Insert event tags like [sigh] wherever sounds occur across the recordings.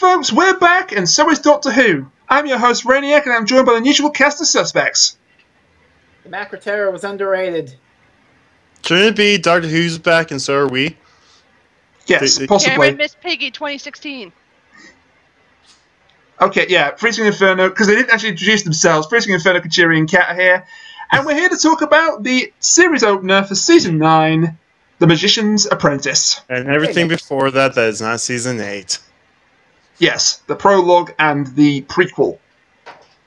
folks, we're back, and so is Doctor Who. I'm your host, Rainiac, and I'm joined by the usual cast of suspects. The Macroterra was underrated. Shouldn't it be Doctor Who's back and so are we? Yes, They- they- possibly. Cameron Miss Piggy 2016. Okay, yeah, Freezing Inferno, because they didn't actually introduce themselves. Freezing Inferno, Kuchiri, and Kat are here. And we're here to talk about the series opener for Season 9, The Magician's Apprentice. And everything before that that is not season eight. Yes, the prologue and the prequel.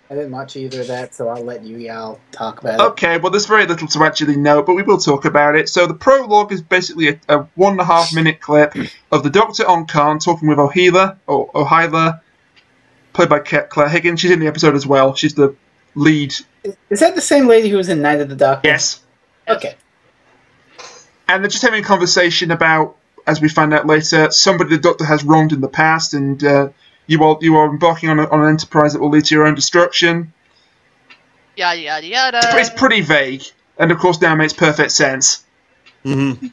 I didn't watch either of that, so I'll let you y'all talk about it. Okay, well, there's very little to actually know, but we will talk about it. So the prologue is basically a, a one and a half minute clip of the Doctor on Karn talking with Ohila, or Ohila, played by Claire Higgins. She's in the episode as well. She's the lead. Is- Is that the same lady who was in Night of the Doctor? Yes. Okay. And they're just having a conversation about, as we find out later, somebody the Doctor has wronged in the past, and uh, you are you are embarking on, a, on an enterprise that will lead to your own destruction. Yada yada yada. it's pretty vague, and of course now makes perfect sense. Mm-hmm.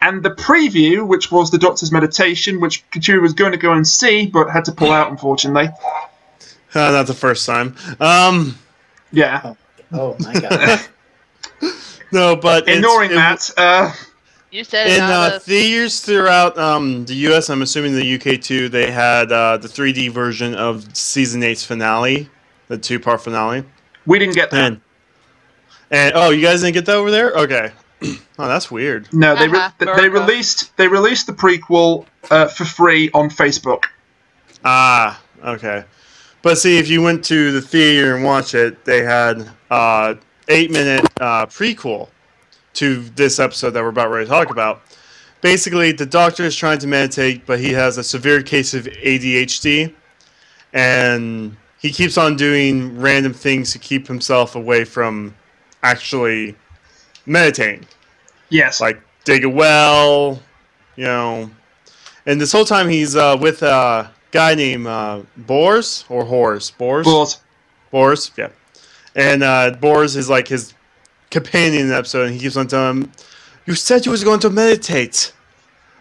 And the preview, which was the Doctor's meditation, which Kuchiri was going to go and see, but had to pull out, unfortunately. Uh, not the first time. Um, Yeah. Oh my god. [laughs] no, but it's- Ignoring it- that, uh, You said In not uh, a- theaters throughout um, the U.S., I'm assuming the UK too, they had uh, the 3D version of season eight's finale, the two-part finale. we didn't get that. And and oh, you guys didn't get that over there? Okay. [clears throat] oh, that's weird. No, they re- Uh-huh, th- they released they released the prequel uh, for free on Facebook. Ah, okay. But see, if you went to the theater and watched it, they had uh, eight-minute uh, prequel to this episode that we're about ready to talk about. Basically, the doctor is trying to meditate, but he has a severe case of ADHD, and he keeps on doing random things to keep himself away from actually meditating Yes. like dig a well, you know. And this whole time he's uh, with a guy named uh, Boris or Horus. Boris. But Boris. Yeah. And uh, Boris is like his companion episode, and he keeps on telling him, "You said you was going to meditate.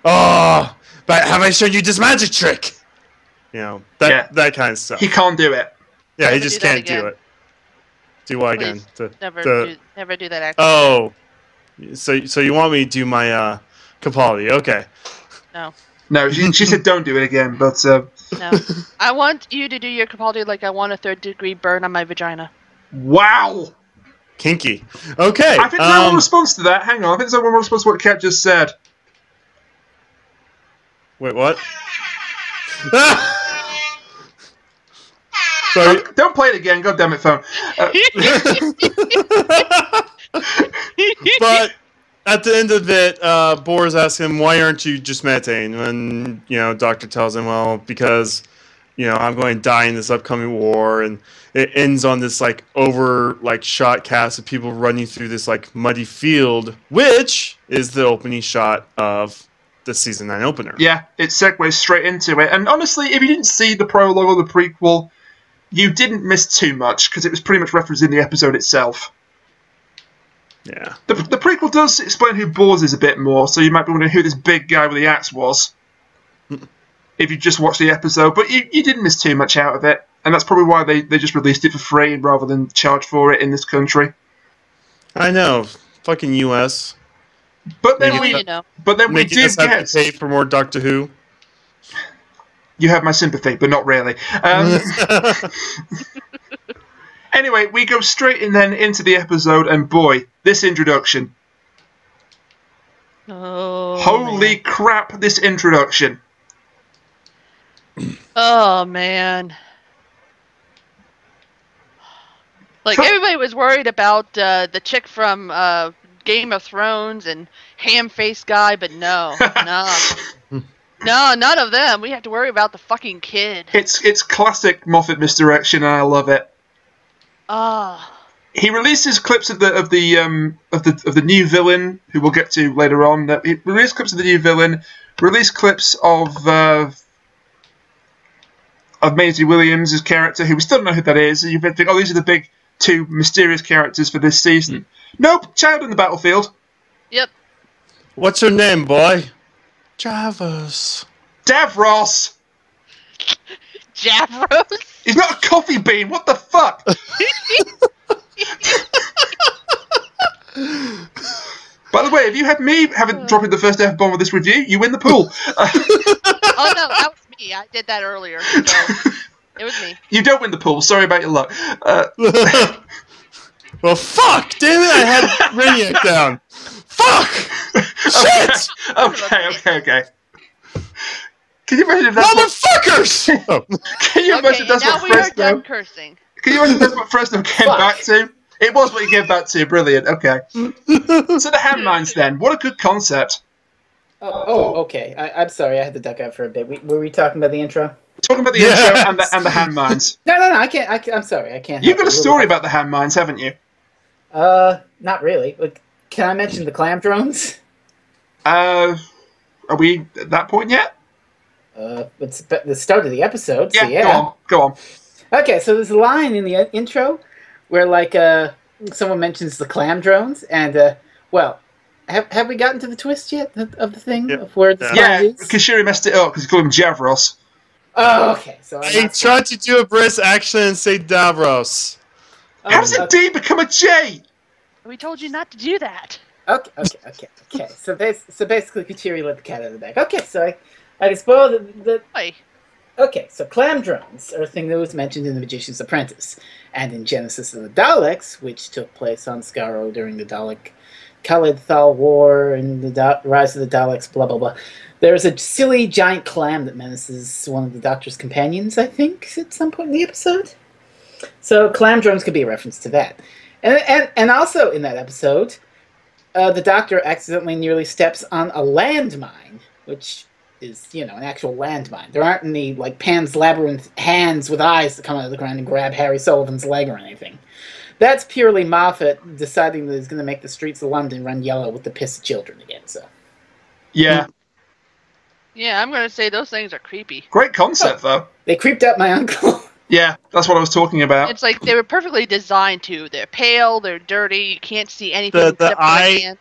Oh, but have I shown you this magic trick? You know that Yeah. that kind of stuff. he can't do it. yeah, he just do can't do it. Do what again? The- never the- do never do that actually. Oh, so so you want me to do my uh, Capaldi? Okay. no. No, she, she said don't do it again. But uh, No. I want you to do your Capaldi like I want a third degree burn on my vagina. wow, Kinky. Okay. I think there's no one um, response to that. Hang on, I think there's no one response to what Kat just said. wait, what? [laughs] so, Don't, don't play it again. God damn it, phone. Uh, [laughs] [laughs] but at the end of it, uh, Boris asks him, "Why aren't you just meditating?" And you know, Doctor tells him, "Well, because you know I'm going to die in this upcoming war." And it ends on this like over like shot cast of people running through this like muddy field, which is the opening shot of the season nine opener. yeah, it segues straight into it. And honestly, if you didn't see the prologue or the prequel, you didn't miss too much because it was pretty much referenced in the episode itself. Yeah. The, the prequel does explain who Bors is a bit more, so you might be wondering who this big guy with the axe was. Hmm. if you just watched the episode, but you, you didn't miss too much out of it, and that's probably why they, they just released it for free rather than charge for it in this country. I know. Fucking U.S. But then we, you know. but then we Making did get. to pay for more Doctor Who. You have my sympathy, but not really. Um, [laughs] anyway, we go straight in then into the episode, and boy, this introduction! Oh. Holy man. crap! This introduction. Oh man. Like everybody was worried about uh, the chick from uh, Game of Thrones and ham faced guy, but no, [laughs] no, no, none of them. We have to worry about the fucking kid. It's it's classic Moffat misdirection, and I love it. Ah, he releases clips of the of the um of the of the new villain who we'll get to later on. That he released clips of the new villain, released clips of uh, of Maisie Williams' character, who we still don't know who that is. And you think, oh, these are the big two mysterious characters for this season. Nope, child in the battlefield. yep. What's her name, boy? Javos. Davros. Javros. He's not a coffee bean. What the fuck? [laughs] By the way, if you had me having uh. dropping the first F bomb of this review, you win the pool. [laughs] Oh no, that was me. I did that earlier. So [laughs] it was me. you don't win the pool. Sorry about your luck. Uh, [laughs] well, fuck! Damn it! I had Radiant down. Fuck! [laughs] Shit! okay, okay, okay. Can you imagine if that's what, Motherfuckers! [laughs] Can you imagine Okay, that's now what we are Fresno done cursing. Can you imagine if that's what Fresno came Fuck. back to? It was what he came back to. Brilliant. Okay. so the hand mines then. What a good concept. Oh, oh, okay. I, I'm sorry. I had to duck out for a bit. We, were we talking about the intro? Talking about the Yes. intro and the, and the hand mines. [laughs] No, no, no. I can't. I, am sorry. I can't. You've got a it. story about the hand mines, haven't you? Uh, not really. But can I mention the clam drones? Uh, are we at that point yet? Uh, it's be- the start of the episode. Yeah, so yeah. go on. Go on. Okay, so there's a line in the intro where like uh someone mentions the clam drones, and uh, well, have have we gotten to the twist yet of of the thing Yep. of where the Yeah. spy Yeah, is? Kuchiri messed it up because he called him Javros. Oh, okay. So I'm I tried to do a brisk action and say Davros. oh, How does a okay, D become a J? We told you not to do that. okay, okay, okay, okay. So bas- so basically, Kuchiri let the cat out of the bag. Okay, so I I can spoil the, the Why? Okay, so clam drones are a thing that was mentioned in The Magician's Apprentice, and in Genesis of the Daleks, which took place on Skaro during the Dalek Kaled Thal War and the da- Rise of the Daleks, blah blah blah. There's a silly giant clam that menaces one of the Doctor's companions, I think, at some point in the episode. So clam drones could be a reference to that. And, and, and also in that episode, uh, the Doctor accidentally nearly steps on a landmine, which is, you know, an actual landmine. There aren't any, like, Pan's Labyrinth hands with eyes that come out of the ground and grab Harry Sullivan's leg or anything. That's purely Moffat deciding that he's going to make the streets of London run yellow with the piss of children again, so. Yeah, Yeah, I'm gonna say those things are creepy. great concept though. They creeped out my [laughs] uncle. Yeah, that's what I was talking about. It's like they were perfectly designed to. They're pale, they're dirty, you can't see anything The- the eye- the hand.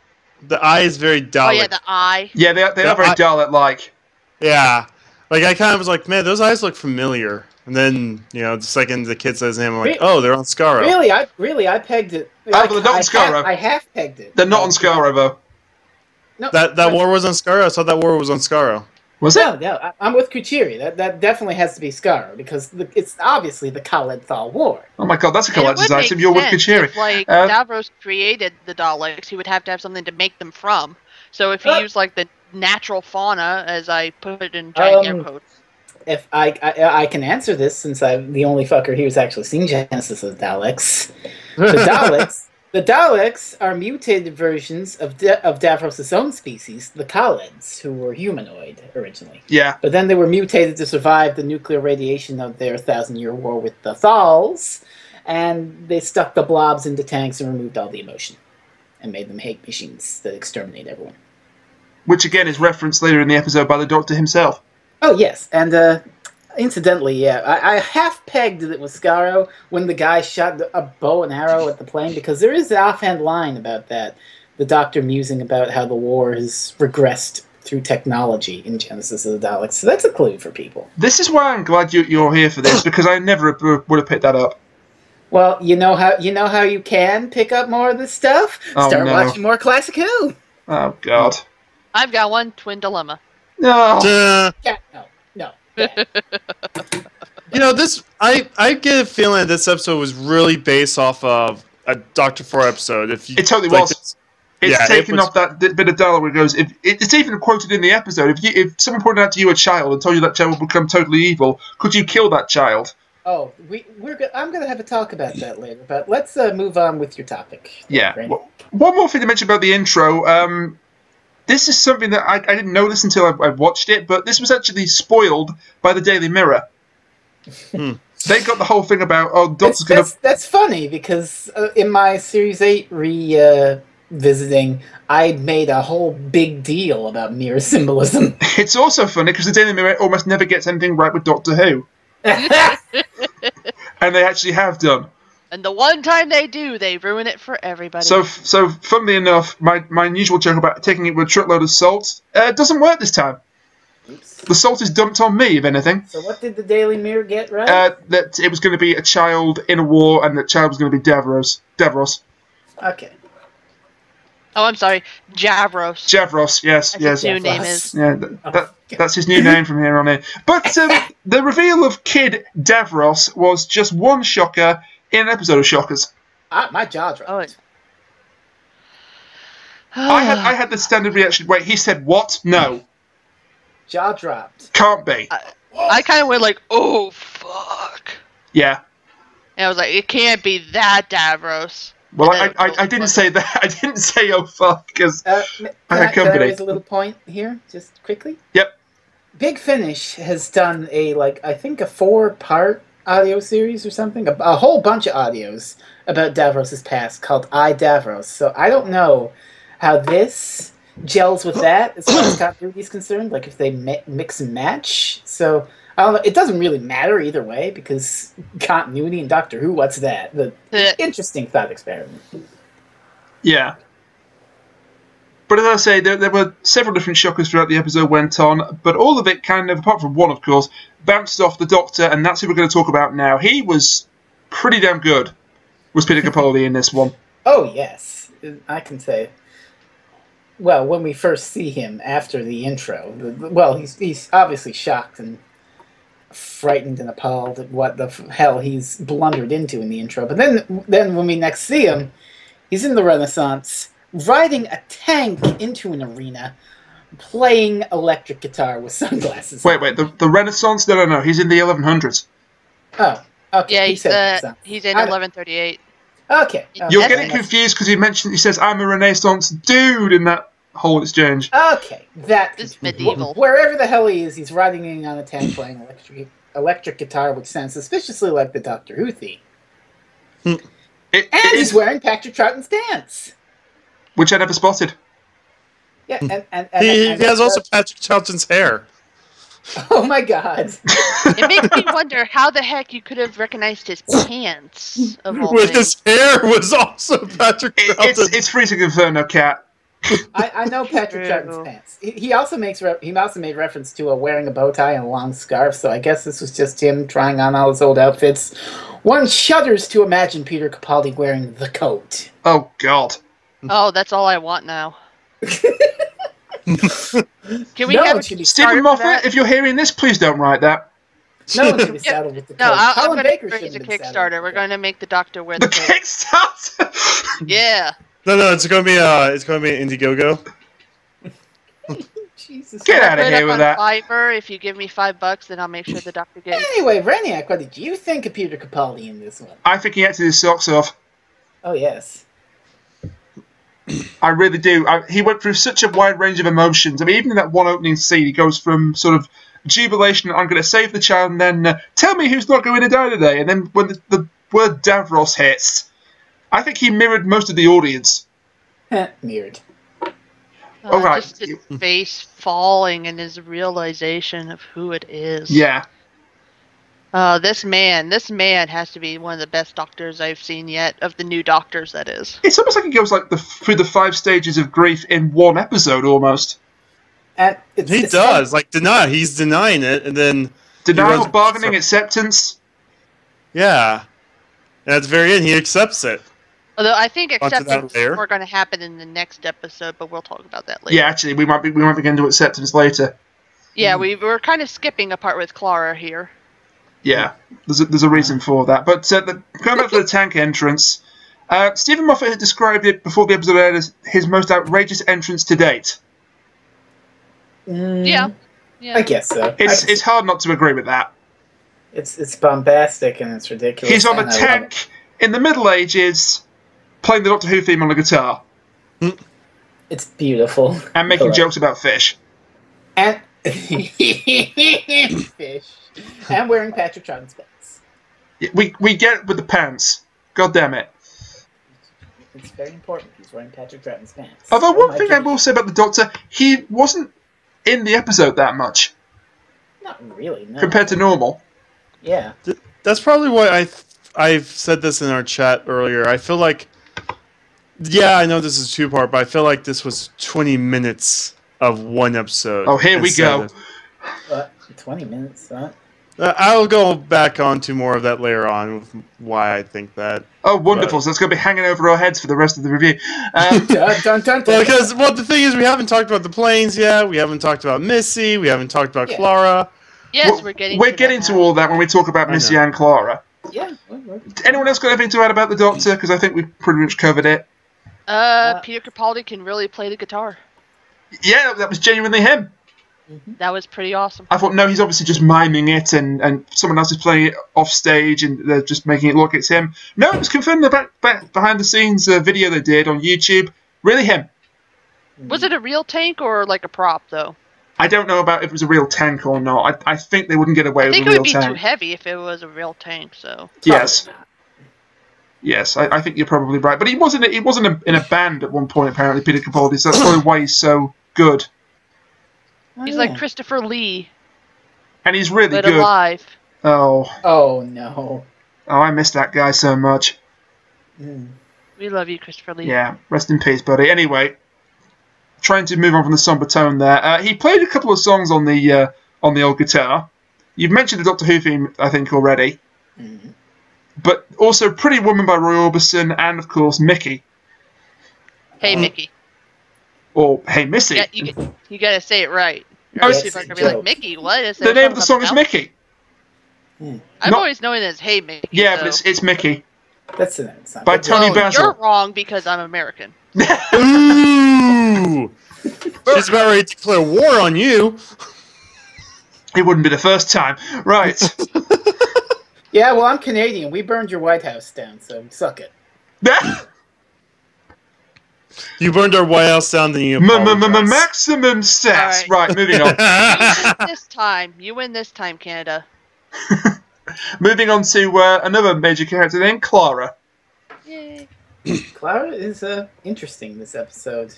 The eye is very Oh yeah, the eye. Yeah, they, they Yeah, are very I- Dalek-like. Yeah. Like I kind of was like, man, those eyes look familiar. And then, you know, the second the kid says his name, I'm like, Re- oh, they're on Skaro. Really, I really I pegged it. Oh, but they're not on I, Skaro. half, I half pegged it. They're not on Skaro though. No, That that war was on Skaro. I thought that war was on Skaro. Was it? No, no, I, I'm with Kuchiri. That that definitely has to be Skaro because the, it's obviously the Kaled Thal War. Oh my god, that's a And collector's item. You're with sense Kuchiri. If, like Uh, Davros created the Daleks, he would have to have something to make them from. So if he Uh, used like the natural fauna, as I put it in giant Um, air quotes, If I, I I can answer this since I'm the only fucker here who's actually seen Genesis of the Daleks. The [laughs] Daleks, the Daleks are mutated versions of da- of Davros' own species, the Kaleds, who were humanoid originally. Yeah, But then they were mutated to survive the nuclear radiation of their thousand year war with the Thals, and they stuck the blobs into tanks and removed all the emotion. And made them hate machines that exterminate everyone. which again is referenced later in the episode by the Doctor himself. Oh, yes, and uh, incidentally, yeah, I, I half pegged that it was Skaro when the guy shot a bow and arrow at the plane because there is an offhand line about that. The doctor musing about how the war has regressed through technology in Genesis of the Daleks. So that's a clue for people. This is why I'm glad you, you're here for this because I never would would have picked that up. Well, you know how you know how you can pick up more of this stuff. Oh, Start no. watching more Classic Who. Oh god. I've got one twin dilemma. No. Duh. Yeah, no, no. yeah. You know, this I I get a feeling this episode was really based off of a Doctor Four episode. If you, It totally like was. this- It's Yeah, it taken was- off that di- bit of dialogue where it goes. If it, it's even quoted in the episode. If you, if someone pointed out to you a child and told you that child would become totally evil, could you kill that child? Oh, we we're go- I'm gonna have a talk about that later. But let's uh, move on with your topic. Yeah. Well, One more thing to mention about the intro. Um, this is something that I, I didn't know this until I, I watched it, but this was actually spoiled by the Daily Mirror. Hmm. They got the whole thing about oh, That's, Doctor's gonna. that's, that's funny because uh, in my Series 8 re uh, visiting, I made a whole big deal about mirror [laughs] symbolism. It's also funny because the Daily Mirror almost never gets anything right with Doctor Who, [laughs] and they actually have done. And the one time they do, they ruin it for everybody. So, so funnily enough, my, my usual joke about taking it with a truckload of salt uh, doesn't work this time. Oops. The salt is dumped on me, if anything. So what did the Daily Mirror get right? Uh, that it was going to be a child in a war, and that child was going to be Davros. Davros. okay. Oh, I'm sorry, Javros. Javros, yes, That's yes. his new name is. Yeah, that, Oh, that, God. that's his new name from here on in. But um, [laughs] the reveal of Kid Davros was just one shocker in an episode of Shockers. Ah, my jaw dropped. Oh, it- I had I had the standard reaction. Wait, he said what? No, Jaw dropped. can't be. I kind of went like, oh fuck. Yeah. And I was like, it can't be that Davros. Well, I, I, I didn't say that. [laughs] I didn't say oh fuck because Uh, m- I can, had I, can I company. raise a little point here, just quickly? Yep. Big Finish has done a like I think a four-part audio series or something, a, a whole bunch of audios about Davros's past called I Davros. So I don't know how this gels with that as far as [coughs] continuity is concerned. Like if they mi- mix and match. So I don't know. It doesn't really matter either way because continuity and Doctor Who. What's that? The interesting thought experiment. yeah. But as I say, there, there were several different shockers throughout the episode went on, but all of it kind of, apart from one, of course, bounced off the Doctor, and that's who we're going to talk about now. He was pretty damn good. Was Peter Capaldi in this one? [laughs] Oh yes, I can say. Well, when we first see him after the intro, well, he's he's obviously shocked and frightened and appalled at what the hell he's blundered into in the intro. But then, then when we next see him, he's in the Renaissance, riding a tank into an arena, playing electric guitar with sunglasses. Wait, wait, the, the Renaissance? No, no, no. He's in the 1100s. Oh, okay. yeah, he he's said uh, he's in 1138. Okay. You're getting confused because he mentioned he says I'm a Renaissance dude in that whole exchange. Okay, that This is wh- medieval. Wherever the hell he is, he's riding in on a tank playing electric electric guitar, which sounds suspiciously like the Doctor Who theme. It, And it he's is, wearing Patrick Troughton's pants. which I never spotted. Yeah, and and, and, He, and- he has also Patrick Troughton's hair. [laughs] Oh my God! It makes me wonder how the heck you could have recognized his pants of all With his hair was also Patrick It, Troughton. it's it's free to Inferno Cat. I, I know Patrick True. Troughton's pants. He, he also makes re- he also made reference to a wearing a bow tie and a long scarf. So I guess this was just him trying on all his old outfits. One shudders to imagine Peter Capaldi wearing the coat. Oh God. Oh, that's all I want now. Can we No have one should be Stephen Start Moffat, if you're hearing this, please don't write that. No one should be Yeah, saddled with the coat. No, I, I'm Colin going to Baker raise a shouldn't have been saddled Kickstarter. We're going to make the Doctor wear The the coat. Kickstarter. Yeah. no, no, it's gonna be uh, it's gonna be Indiegogo. [laughs] Jesus. Get out of here with that. Fiverr. If you give me five bucks, then I'll make sure the Doctor gets. Anyway, Rainiac, what did you think of Peter Capaldi in this one? I think he acted his socks off. Oh yes. I really do. I, he went through such a wide range of emotions. I mean, even in that one opening scene, he goes from sort of jubilation, I'm going to save the child, and then uh, tell me who's not going to die today. And then when the, the word Davros hits, I think he mirrored most of the audience. Mirrored. Uh, All right. Just his face falling and his realization of who it is. Yeah. Uh, this man, this man has to be one of the best doctors I've seen yet. Of the new doctors, that is. It's almost like he goes like the through the five stages of grief in one episode almost. And it's, He it's does like deny. He's denying it, and then Denial, runs- bargaining, acceptance. yeah, and at the very end he accepts it. Although I think acceptance layer. are going to happen in the next episode, but we'll talk about that later. Yeah, actually, we might be we might be getting to acceptance later. Yeah, we we're kind of skipping a part with Clara here. Yeah, there's a, there's a reason for that. But uh, the, going back to the tank entrance, uh, Steven Moffat had described it before the episode aired as his most outrageous entrance to date. Mm, Yeah. Yeah. I guess so. It's I- it's hard not to agree with that. it's it's bombastic and it's ridiculous. He's on a and I love it. tank in the Middle Ages, playing the Doctor Who theme on the guitar It's beautiful. and making Correct. jokes about fish. And [laughs] fish. [laughs] And wearing Patrick Troughton's pants. We we get it with the pants. God damn it. It's very important. He's wearing Patrick Troughton's pants. Although one my thing I will say about the Doctor, he wasn't in the episode that much Not really. No. compared to normal. Yeah. That's probably why I th- I've said this in our chat earlier. I feel like, yeah, I know this is two part, but I feel like this was twenty minutes of one episode. Oh, here we go. of- What? Twenty minutes? What? Uh, I'll go back on to more of that later on with why I think that. Oh, wonderful! So it's going to be hanging over our heads for the rest of the review. Um, [laughs] dun, dun, dun, Well, because well, the thing is, we haven't talked about the planes yet. We haven't talked about Missy. We haven't talked about Yeah. Clara. Yes, we're- we're getting. we're to getting to all that when we talk about I Missy know. and Clara. yeah. well, well. Anyone else got anything to add about the Doctor? Because I think we've pretty much covered it. Uh, Uh, Peter Capaldi can really play the guitar. Yeah, that was genuinely him. That was pretty awesome. I thought, no, he's obviously just miming it, and, and someone else is playing it off stage, and they're just making it look it's him. No, it was confirmed in the back, back behind the scenes uh, video they did on YouTube. Really him. Was it a real tank or like a prop though? I don't know about if it was a real tank or not. I, I think they wouldn't get away I with think a it real would be tank. too heavy if it was a real tank. So Yes. Yes, I, I think you're probably right. But he wasn't. He wasn't a, in a band at one point. Apparently, Peter Capaldi. So that's probably why he's so good. Oh, he's yeah. like Christopher Lee, And he's really but good. alive. Oh, Oh no. oh, I miss that guy so much. Mm. We love you, Christopher Lee. Yeah, rest in peace, buddy. Anyway, trying to move on from the somber tone there. Uh, he played a couple of songs on the uh, on the old guitar. You've mentioned the Doctor Who theme, I think, already. Mhm. But also Pretty Woman by Roy Orbison, and of course Mickey Hey, Mickey. Or Hey Missy. Yeah, you, you gotta say it right. Oh, Or it's- people are gonna be like. Mickey, what is the name of the song is about? Mickey. Hmm. I've not- always known it as Hey Mickey. Yeah, so. but it's it's Mickey. That's an it's not By good. Toni Oh, Basil. You're wrong because I'm American. [laughs] Ooh! She's about ready to declare war on you. It wouldn't be the first time. Right. [laughs] Yeah, well, I'm Canadian. We burned your White House down, so suck it. [laughs] You burned our White House down, then you. Maximum sass. Alright. Right, moving on. You win this time. You win this time, Canada. [laughs] moving on to uh, another major character then, Clara. Yay. [clears throat] Clara is uh, interesting this episode.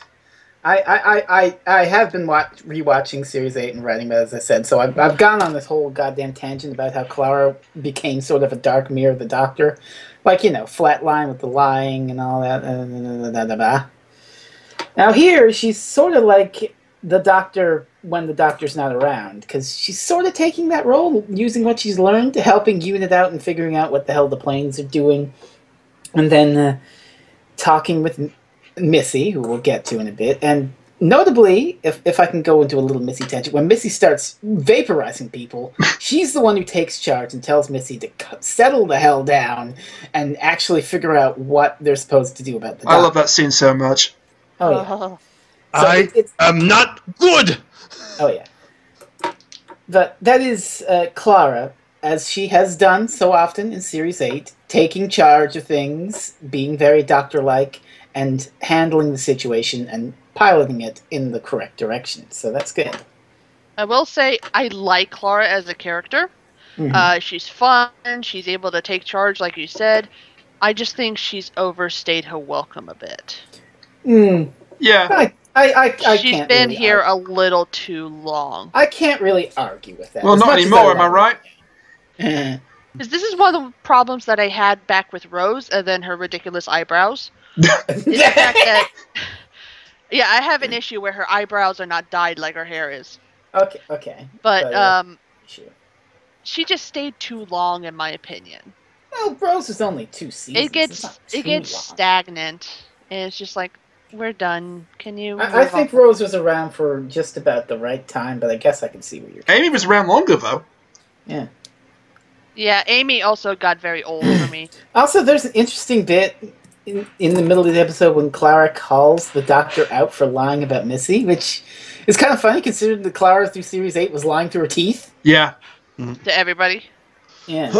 I, I, I, I, I have been watch, rewatching Series 8 and writing about it, as I said, so I've, I've gone on this whole goddamn tangent about how Clara became sort of a dark mirror of the Doctor. Like, you know, flatline with the lying and all that. uh, da, da, da, da. Now, here, she's sort of like the Doctor when the Doctor's not around, because she's sort of taking that role, using what she's learned, helping Unit out and figuring out what the hell the planes are doing. And then. Uh, talking with M- Missy, who we'll get to in a bit, and notably, if, if I can go into a little Missy tangent, when Missy starts vaporizing people, [laughs] she's the one who takes charge and tells Missy to settle the hell down and actually figure out what they're supposed to do about the. I love that scene so much. Oh yeah. Oh. So I it- it's, am not good. Oh yeah. But that is uh, Clara, as she has done so often in Series 8, taking charge of things, being very doctor like, and handling the situation and piloting it in the correct direction. So that's good. I will say I like Clara as a character. Mhm. Uh, she's fun. She's able to take charge, like you said. I just think she's overstayed her welcome a bit. Mm, Yeah. I, I, I, I she's can't been really here argue. a little too long. I can't really argue with that. Well, as not much as anymore, am I right? her. 'Cause this is one of the problems that I had back with Rose, and then her ridiculous eyebrows. [laughs] Is the [laughs] fact that, yeah, I have an issue where her eyebrows are not dyed like her hair is. okay, okay. But But, uh, um, Sure. she just stayed too long, in my opinion. Well, Rose is only two seasons. It gets it gets long. stagnant, and it's just like we're done. Can you? I, I think on? Rose was around for just about the right time, but I guess I can see where you're. Amy was around longer, though. Yeah. Yeah, Amy also got very old for me. [laughs] Also, there's an interesting bit in, in the middle of the episode when Clara calls the doctor out for lying about Missy, which is kind of funny considering that Clara through Series 8 was lying through her teeth. Yeah. to everybody. Yeah.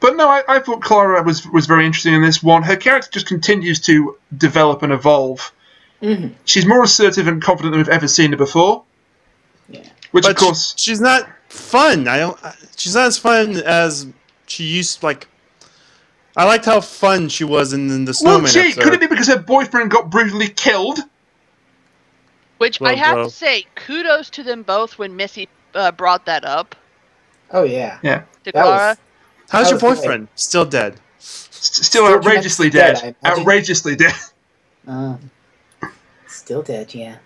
But no, I, I thought Clara was was very interesting in this one. Her character just continues to develop and evolve. hmm She's more assertive and confident than we've ever seen her before. Yeah. Which, but of course, she- she's not fun. I don't. She's not as fun as she used. Like, I liked how fun she was in, in the well, snowman gee, episode. could it be because her boyfriend got brutally killed? Which I have bro. to say, kudos to them both when Missy uh, brought that up Oh, yeah. Yeah. to That Clara. was- How's your was great. boyfriend? Still dead. S- still, Still outrageously dead. dead, I imagine. outrageously dead. [laughs] Uh, still dead, yeah.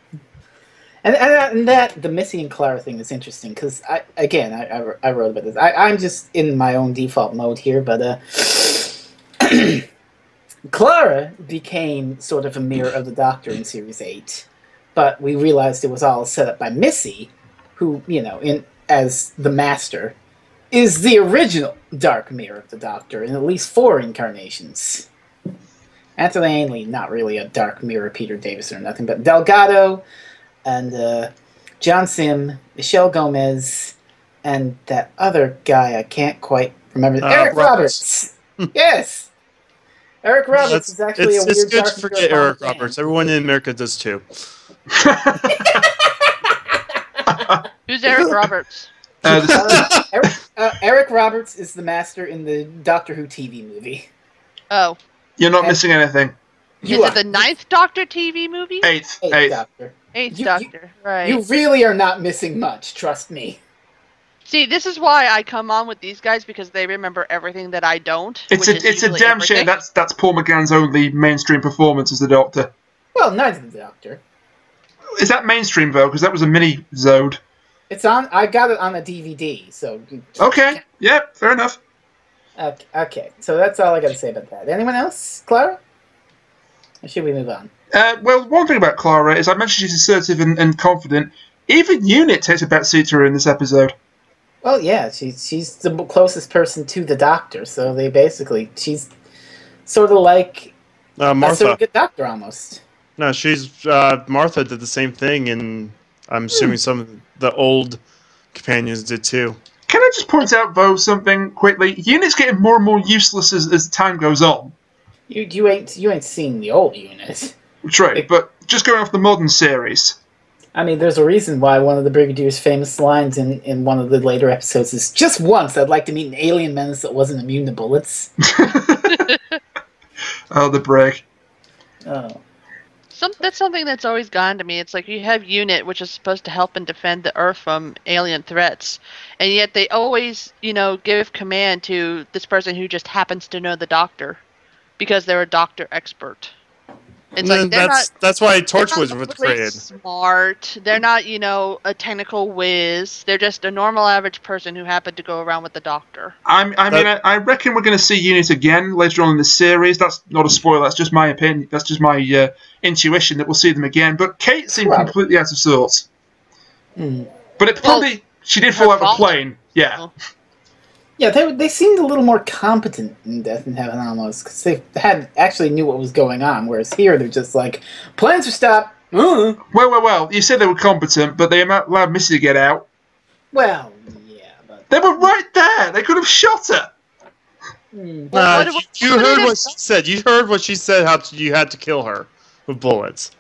And, and, and that the Missy and Clara thing is interesting because I again I, I, I wrote about this. I, I'm just in my own default mode here, but uh, [clears throat] Clara became sort of a mirror of the Doctor in series eight, but we realized it was all set up by Missy, who you know in as the Master is the original Dark Mirror of the Doctor in at least four incarnations. Anthony Ainley, not really a Dark Mirror Peter Davison or nothing, but Delgado and uh, John Simm, Michelle Gomez, and that other guy I can't quite remember. Uh, Eric Roberts. Roberts. [laughs] yes, Eric Roberts is actually it's, a it's good Dark to forget Eric fan. Roberts. Everyone in America does too. [laughs] [laughs] Who's Eric Roberts? Uh, [laughs] Eric, uh, Eric Roberts is the master in the Doctor Who TV movie. Oh, you're not missing anything. You is are it the ninth Doctor TV movie? Eighth, Eighth eighth. Doctor. Eighth You- you- Doctor, right? You really are not missing much. Trust me. See, this is why I come on with these guys because they remember everything that I don't. It's a it's a usually damn shame that's that's Paul McGann's only mainstream performance as the Doctor. Well, neither the Doctor. Is that mainstream though? Because that was a mini Zode. It's on. I got it on a DVD. So Okay, yeah, fair enough. Okay, okay. So that's all I got to say about that. Anyone else, Clara? Or should we move on? Uh, well, one thing about Clara is I mentioned she's assertive and, and confident. Even Unit takes a back seat to her in this episode. Well, yeah, she's she's the closest person to the Doctor. So they basically she's sort of like Uh, a Martha. surrogate Doctor almost. No, she's uh, Martha did the same thing, and I'm assuming some of the old companions did too. Can I just point out though something quickly? Unit's getting more and more useless as, as time goes on. You you ain't you ain't seen the old unit. True, but just going off the modern series. I mean, there's a reason why one of the Brigadier's famous lines in, in one of the later episodes is just once I'd like to meet an alien menace that wasn't immune to bullets. [laughs] [laughs] Oh, the break. Oh. Some, that's something that's always gone to me. It's like you have UNIT, which is supposed to help and defend the Earth from alien threats, and yet they always, you know, give command to this person who just happens to know the doctor, because they're a doctor expert. It's And like that's not. that's why they're Torch not was overly created. Smart. They're not, you know, a technical whiz. They're just a normal, average person who happened to go around with the doctor. I'm, I mean, I, I reckon we're going to see Unit again later on in the series. That's not a spoiler. That's just my opinion. That's just my uh, intuition that we'll see them again. But Kate seemed Probably. completely out of sorts. Hmm. But it Well, probably she did fall out of a plane. Yeah. Oh. Yeah, they they seemed a little more competent in Death in Heaven almost because they had actually knew what was going on. Whereas here they're just like plans are stopped. Uh. Well, well, well. You said they were competent, but they am- allowed Missy to get out. Well, yeah, but They were right there. They could have shot her. Well, Nah, what- you, you what heard it she said. You heard what she said. How you had to kill her with bullets.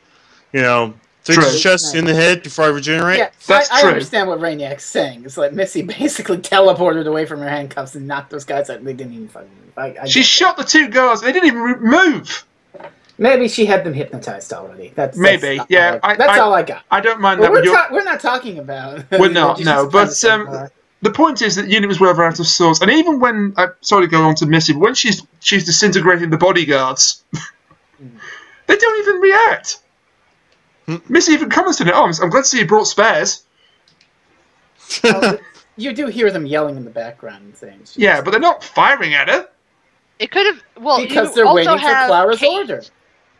You know, take True. the chest in the head before I regenerate. yeah, That's I, I true. understand what Rainiac's saying. It's like Missy [laughs] basically teleported away from her handcuffs and knocked those guys out. They didn't even fucking move. I, I She get shot the two guards. They didn't even move. Maybe she had them hypnotized already. That's Maybe, That's yeah, all I, I- that's I- all I got. I don't mind But that. we're, ta- we're not talking about. [laughs] We're not, [laughs] no, but, um, the point is that Unit was rather out of sorts, and even when I sorry to go on to Missy, but when she's she's disintegrating the bodyguards, they don't even react. Missy even comments on it. Oh, I'm, I'm glad to see you brought spares. Well, you do hear them yelling in the background and things. Yeah, but they're not firing at her. It could have. Well, because they're waiting for have Clara's Kate- order.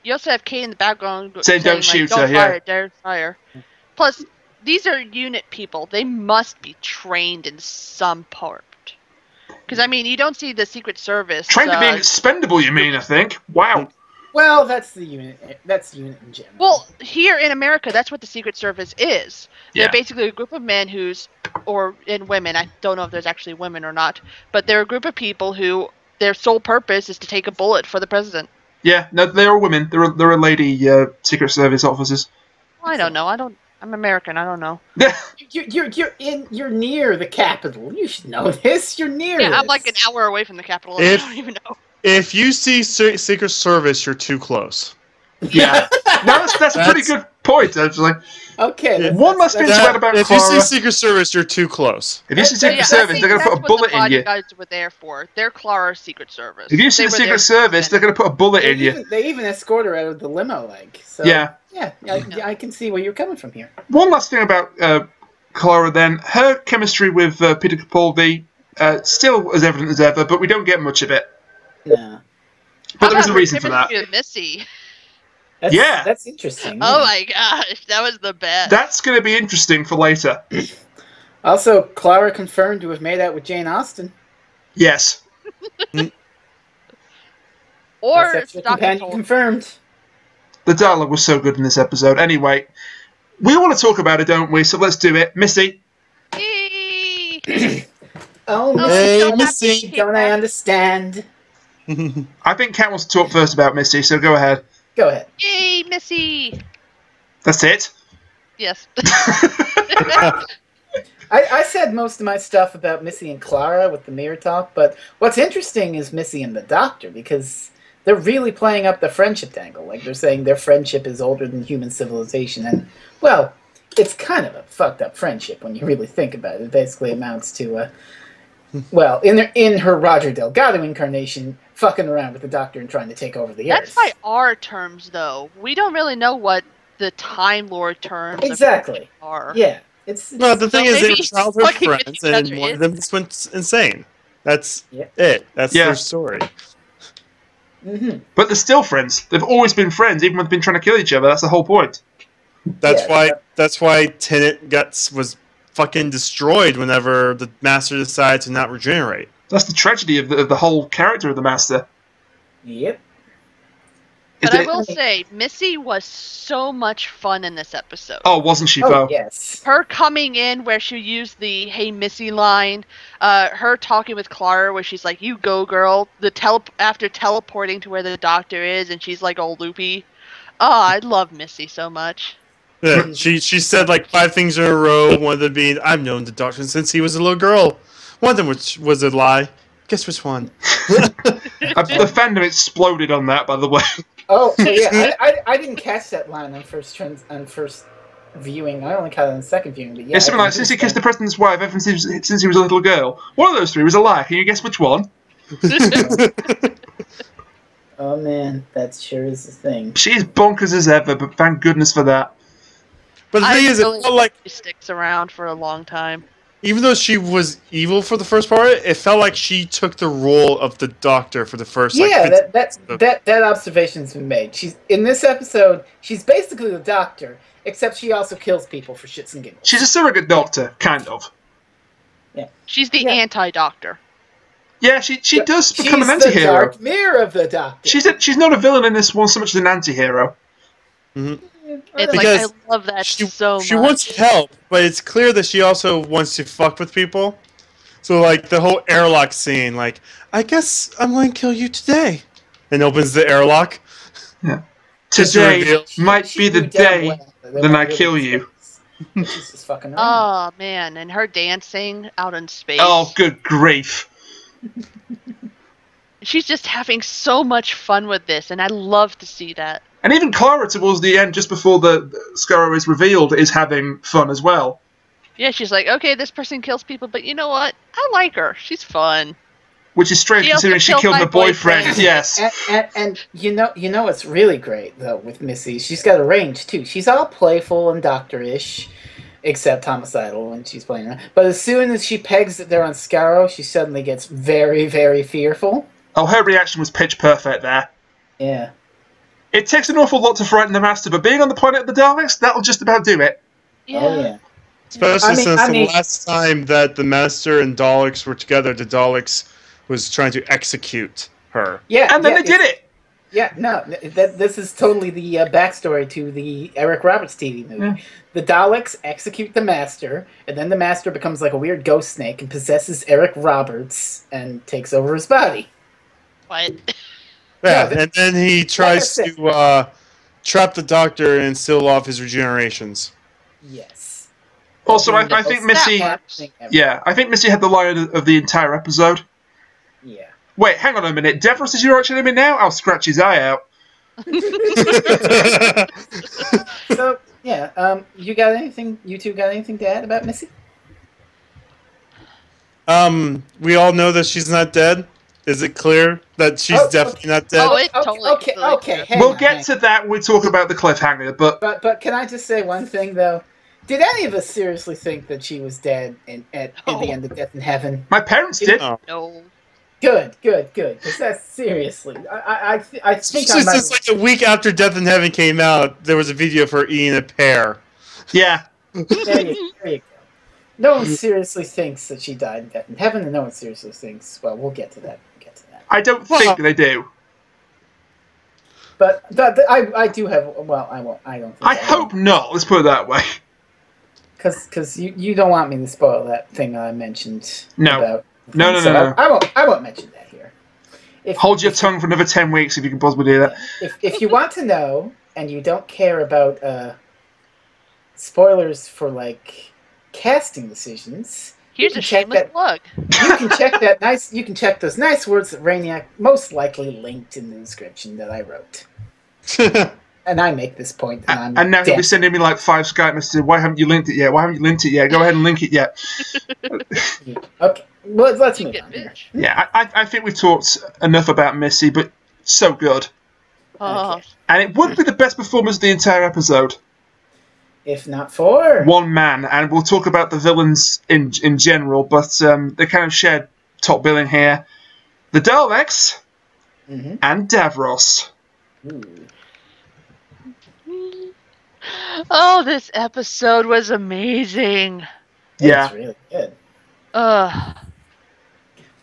You also have Kate in the background go- Saying, "Don't shoot like, her," Don't yeah. fire, dare fire. Plus, these are unit people. They must be trained in some part. Because I mean, you don't see the Secret Service. Trying to be uh, expendable, you mean? I think. Wow. Well, that's the unit. That's the unit in general. Well, here in America, that's what the Secret Service is. Yeah. They're basically a group of men who's, or in women. I don't know if there's actually women or not, but they're a group of people who their sole purpose is to take a bullet for the president. Yeah, no, they are women. They're a, they're lady uh, Secret Service officers. I don't know. I don't. I'm American. I don't know. [laughs] You're, you're you're in you're near the capital. You should know this. You're near. Yeah, I'm like an hour away from the capital. If- I don't even know. If you see Se- Secret Service, you're too close. yeah. [laughs] no, that's, that's a pretty good point, actually. Okay. One last that's- thing to That- about if you see Secret Service, you're too close. If you see Secret yeah, Service, they're going to put a that's bullet what in the you. bodyguards were there for. They're Clara's Secret Service. If you see They the Secret Service, they're going to put a bullet They in you. even, they even escort her out of the limo, like. So, Yeah. Yeah, I, I can see where you're coming from here. One last thing about uh, Clara, then her chemistry with uh, Peter Capaldi uh, still as evident as ever, but we don't get much of it. No. But How there is a reason for that. Missy. That's, Yeah. That's interesting. Oh yeah. my gosh, that was the best. That's going to be interesting for later. [clears throat] Also, Clara confirmed to have made out with Jane Austen. Yes. [laughs] or Sexual Dr. companion confirmed. The dialogue was so good in this episode. Anyway, we want to talk about it, don't we? So let's do it. Missy, Yay! [clears throat] Oh, Oh, Hey, Missy, so Missy. happy. don't I understand? I think Kat wants to talk first about Missy, so go ahead. Go ahead. Yay, Missy! That's it. Yes. [laughs] I, I said most of my stuff about Missy and Clara with the mirror talk, but what's interesting is Missy and the Doctor because they're really playing up the friendship angle. Like they're saying their friendship is older than human civilization, and well, it's kind of a fucked up friendship when you really think about it. It basically amounts to a well, in their, in her Roger Delgado incarnation, fucking around with the Doctor and trying to take over the That's Earth. That's by our terms, though. We don't really know what the Time Lord terms Exactly. are. Yeah, it's, it's No, the thing So is, they were childhood friends, and one of them just went insane. That's Yeah. it. That's Yeah. their story. hmm But they're still friends. They've always been friends, even when they've been trying to kill each other. That's the whole point. That's Yeah, why. that- That's why Tennant guts was fucking destroyed whenever the Master decides to not regenerate. That's the tragedy of the, of the whole character of the Master. Yep. Is But I will say, Missy was so much fun in this episode. Oh, wasn't she, Oh yes. Her coming in where she used the "Hey Missy" line, uh, her talking with Clara where she's like, "You go, girl." The tele after teleporting to where the doctor is, and she's like all loopy. Oh, I love Missy so much. Yeah, [laughs] she she said like five things in a row. One of them being, "I've known the Doctor since he was a little girl." One of them which was a lie. Guess which one? [laughs] The fandom exploded on that, by the way. Oh yeah, [laughs] I, I, I didn't catch that line on first trans on first viewing. I only caught it on second viewing. But yeah, it's something like, since he kissed the president's wife ever since, since he was a little girl. One of those three was a lie. Can you guess which one? Oh man, that sure is a thing. She's bonkers as ever, but thank goodness for that. But the I thing is, really it felt like She sticks around for a long time. even though she was evil for the first part, it felt like she took the role of the Doctor for the first. Like, yeah, 15 that that, of- that that observation's been made. She's in this episode. She's basically the doctor, except she also kills people for shits and giggles. She's a surrogate doctor, kind of. Yeah, She's the Yeah. anti-doctor. Yeah, she she But does she's become an anti-hero. dark mirror of the doctor. She's a, she's not a villain in this one so much as an anti-hero. Mm-hmm. It's Because like I love that she, so she wants help, but it's clear that she also wants to fuck with people. So like the whole airlock scene, like I guess I'm going to kill you today, and opens the airlock. Just to Today might be the day. well that then I kill you. space. [laughs] She's fucking. Oh man, and her dancing out in space. Oh, good grief! She's just having so much fun with this, and I love to see that. And even Clara, towards the end, just before the, the Skaro is revealed, is having fun as well. Yeah, she's like, okay, this person kills people, but you know what? I like her. She's fun. Which is strange She considering she killed killed her boyfriend. boyfriend. yes. And, and, and you know, you know what's really great though with Missy? She's got a range too. She's all playful and doctor-ish, except homicidal when she's playing around. But as soon as she pegs that they're on Skaro, she suddenly gets very, very fearful. Oh, her reaction was pitch perfect there. Yeah. It takes an awful lot to frighten the Master, but being on the planet of the Daleks, that'll just about do it. Oh yeah. Especially I mean- since I the last time that the Master and Daleks were together, the Daleks was trying to execute her. Yeah. And then yeah, they did it! Yeah, no, that this is totally the uh, backstory to the Eric Roberts TV movie. Yeah. The Daleks execute the Master, and then the Master becomes like a weird ghost snake and possesses Eric Roberts and takes over his body. What? [laughs] Yeah, and then he tries to uh, trap the Doctor and steal off his regenerations. Yes. Also, I, I think Missy. happening. Yeah, I think Missy had the line of, of the entire episode. Yeah. Wait, hang on a minute. Davros is your arch enemy now? I'll scratch his eye out. [laughs] So yeah, um, you got anything? You two got anything to add about Missy? um, we all know that she's not dead. Is it clear that she's Oh, definitely not dead? Oh, it okay, totally- okay, totally okay. hang we'll on, get hang to that when we talk about the cliffhanger, but But but can I just say one thing though? Did any of us seriously think that she was dead in, at in the oh. end of Death in Heaven? my parents did. Oh. No. Good, good, good. Because that's seriously, I I I, th- I think I Just, like a week after Death in Heaven came out, there was a video for eating a pear. Yeah. There you, [laughs] there you go. No one seriously thinks that she died in Death in Heaven, and no one seriously thinks. Well, we'll get to that. We'll get to that. I don't Well- think they do. But, but I I do have. Well, I won't. I don't. Think I hope not. Let's put it that way. because because you you don't want me to spoil that thing that I mentioned. No. About No, no, so no, no. I, I won't. I won't mention that here. If, Hold your if- tongue for another ten weeks if you can possibly do that. if if you want to know and you don't care about uh, spoilers for like casting decisions, Here's a check shameless that- plug. you can [laughs] check that nice. You can check those nice words that Rainiac most likely linked in the description that I wrote. [laughs] And I make this point, and I'm And now he'll be sending me like five Skype messages. Why haven't you linked it yet? Why haven't you linked it yet? Go ahead and link it yet. [laughs] okay. Well, let's You move on here. Yeah, I, I, I think we've talked enough about Missy, but so good. Oh, And it would be the best performance of the entire episode. If not for One man, and we'll talk about the villains in in general, but um, they kind of shared top billing here. The Daleks Mhm. and Davros. Ooh. oh, this episode was amazing. Yeah. It's really good. Ugh.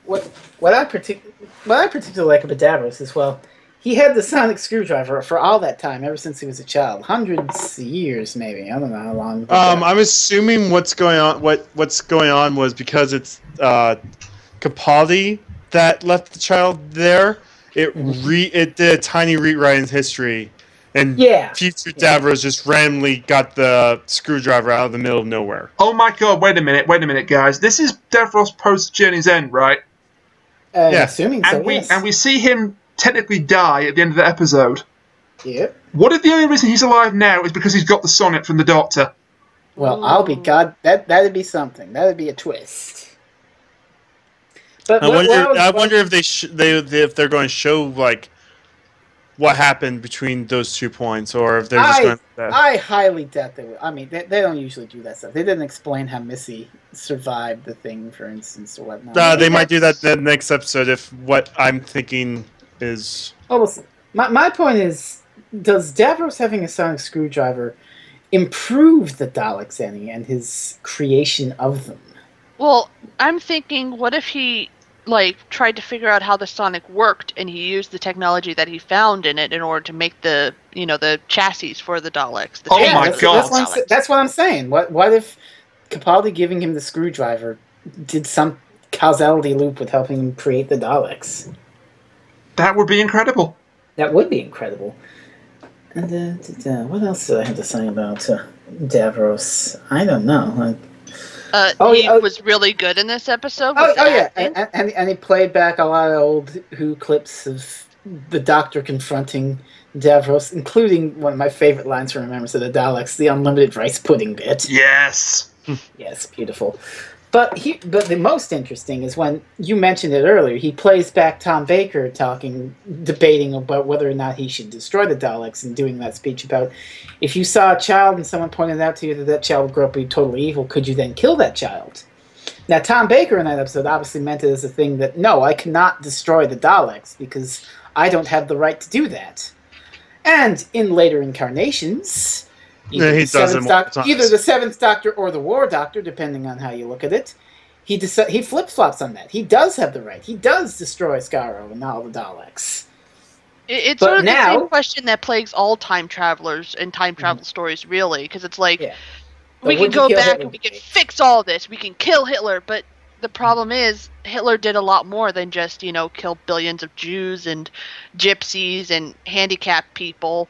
What what I partic- what I particularly like about Davros is well, he had the sonic screwdriver for all that time, ever since he was a child, hundreds of years maybe. I don't know how long. um, I'm assuming what's going on. What what's going on was because it's uh, Capaldi that left the child there. It re it did a tiny rewrite in history, and yeah, future Yeah. Davros just randomly got the screwdriver out of the middle of nowhere. Oh my god, wait a minute, wait a minute, guys. This is Davros post Journey's End, right? uh, yeah. assuming so. And we yes. and we see him technically die at the end of the episode. Yep. What if the only reason he's alive now is because he's got the sonic from the doctor? Well, I'll be God. That that'd be something. That'd be a twist. But I what- wonder. what was- I wonder if they, sh- they they- if they're going to show like what happened between those two points, or if they're just I- going. To, I highly doubt they would. I mean, they, they don't usually do that stuff. They didn't explain how Missy survived the thing, for instance, or whatnot. uh, they Maybe might do that in the next episode if what I'm thinking is. Well, we'll. My, my point is, does Davros having a sonic screwdriver improve the Daleks any and his creation of them? Well, I'm thinking, what if he like tried to figure out how the Sonic worked, and he used the technology that he found in it in order to make the you know the chassis for the Daleks. The Oh technology my that's, God. the That's what, I'm, that's what I'm saying. What what if Capaldi giving him the screwdriver did some causality loop with helping him create the Daleks? That would be incredible. That would be incredible. And uh, d- d- what else did I have to say about uh, Davros? I don't know. Like, Uh, Oh, he oh- was really good in this episode. Oh, oh yeah, and, and, and he played back a lot of old Who clips of the Doctor confronting Davros, including one of my favorite lines from Remembrance of the Daleks, the unlimited rice pudding bit. Yes. Yes, beautiful. But he, but the most interesting is when you mentioned it earlier. He plays back Tom Baker talking, debating about whether or not he should destroy the Daleks, and doing that speech about if you saw a child and someone pointed out to you that that child would grow up to be totally evil, could you then kill that child? Now, Tom Baker in that episode obviously meant it as a thing that no, I cannot destroy the Daleks because I don't have the right to do that. And in later incarnations, either he the does Seventh Doc- either the Seventh Doctor or the War Doctor, depending on how you look at it, he deci- he flip flops on that. He does have the right. He does destroy Skaro and all the Daleks. It- it's But sort of the same question that plagues all time travelers and time mm-hmm. travel stories, really, because it's like Yeah. we can go back Hitler and we can fix all this. We can kill Hitler, but the problem is Hitler did a lot more than just you know kill billions of Jews and gypsies and handicapped people.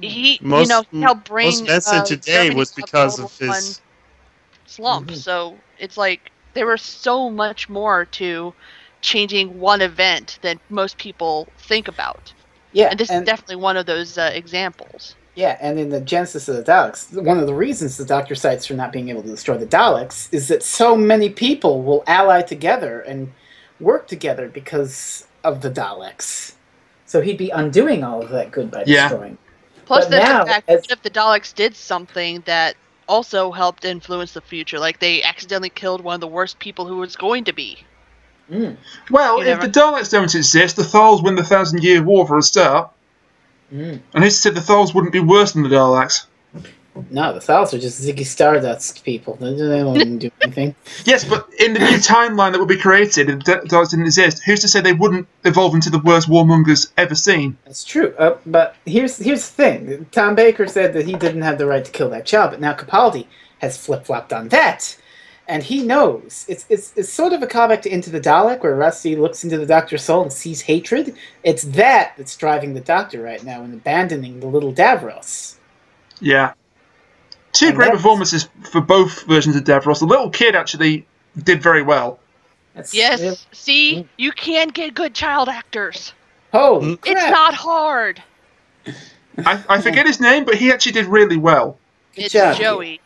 He, you Most- know, he helped bring most medicine uh, today Germany was because of his- One slump. Mhm. So it's like there was so much more to changing one event than most people think about. Yeah, And this is definitely one of those uh, examples. Yeah, and in the Genesis of the Daleks, one of the reasons the Doctor cites for not being able to destroy the Daleks is that so many people will ally together and work together because of the Daleks. So he'd be undoing all of that good by Yeah. destroying. Plus, But there's now, the fact as- that if the Daleks did something that also helped influence the future, like they accidentally killed one of the worst people who was going to be. Mm, Well, You if never- the Daleks don't exist, the Thals win the Thousand Year War for a start. mm. And who's said the Thals wouldn't be worse than the Daleks? No, the Thals are just Ziggy Stardust people. They, don't do anything. [laughs] Yes, but in the new timeline that will be created, if the Daleks didn't exist, who's to say they wouldn't evolve into the worst warmongers ever seen? That's true. Uh, but here's here's the thing. Tom Baker said that he didn't have the right to kill that child, but now Capaldi has flip flopped on that, and he knows. It's it's it's sort of a callback to Into the Dalek, where Rusty looks into the Doctor's soul and sees hatred. It's that that's driving the Doctor right now and abandoning the little Davros. Yeah. Two And great that's- performances for both versions of Davros. The little kid actually did very well. That's Yes, real- see, Mm. you can get good child actors. Oh, crap! It's not hard. I, I forget his name, but he actually did really well. Good it's job. Joey.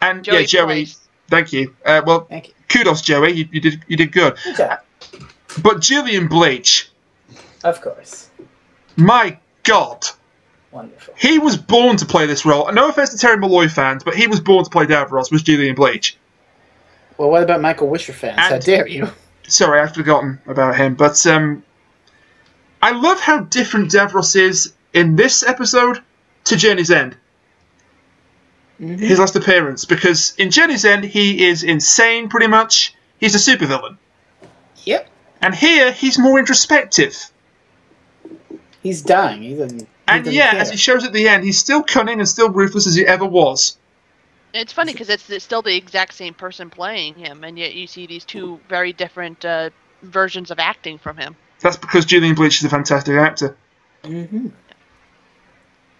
And Joey yeah, Joey, Price. thank you. Uh, well, Thank you. kudos, Joey. You, you did you did good. Good job. But Julian Bleach, Of course. my God, Wonderful. he was born to play this role. No offense to Terry Molloy fans, but he was born to play Davros. Was Julian Bleach? Well, what about Michael Wisher fans? How dare you? Sorry, I've forgotten about him. But um, I love how different Davros is in this episode to Journey's End. Mhm. his last appearance because in Journey's End he is insane pretty much. He's a supervillain. Yep. And here he's more introspective. He's dying. He doesn't. He And yeah, care. as he shows at the end, he's still cunning and still ruthless as he ever was. It's funny because it's, it's still the exact same person playing him, and yet you see these two very different uh, versions of acting from him. That's because Julian Bleach is a fantastic actor. hmm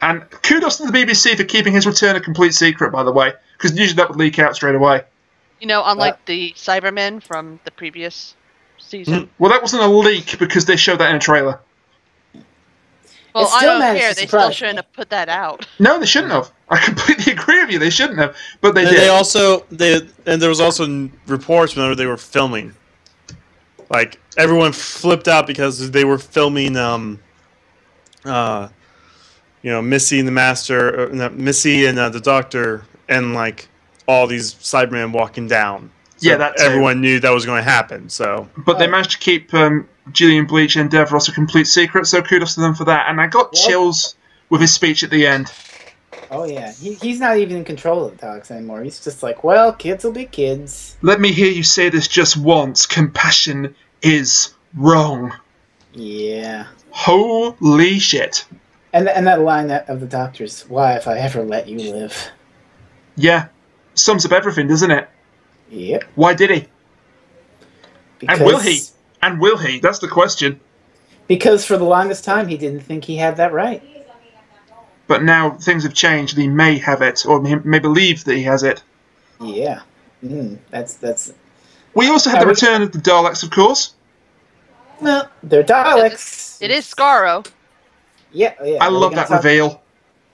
And kudos to the BBC for keeping his return a complete secret, by the way, because usually that would leak out straight away. You know, unlike the Cybermen from the previous season. Well, that wasn't a leak because they showed that in a trailer. Well, It I don't care. to They still shouldn't have put that out. No, they shouldn't have. [laughs] I completely agree with you. They shouldn't have, but they And did. they also they and there was also reports whenever they were filming, like everyone flipped out because they were filming, um, uh, you know, Missy and the Master, uh, no, Missy and uh, the Doctor, and like all these Cybermen walking down. So Yeah, that too. everyone knew that was going to happen. So But they managed to keep um, Julian Bleach and Davros a complete secret, so kudos to them for that. And I got Yep. chills with his speech at the end. Oh yeah, he, he's not even in control of the Daleks anymore. He's just like, well, kids will be kids. Let me hear you say this just once. Compassion is wrong. Yeah. Holy shit. And and that line that, of the Doctor's, "Why, if I ever let you live." Yeah, sums up everything, doesn't it? Yep. Why did he? Because, And will he? And will he? That's the question. Because for the longest time he didn't think he had that right. But now things have changed. He may have it, or he may believe that he has it. Yeah. Mm, that's that's. We also had the we- return of the Daleks, of course. No, they're Daleks. It is Skaro. Yeah, yeah. I Are love that talk- reveal.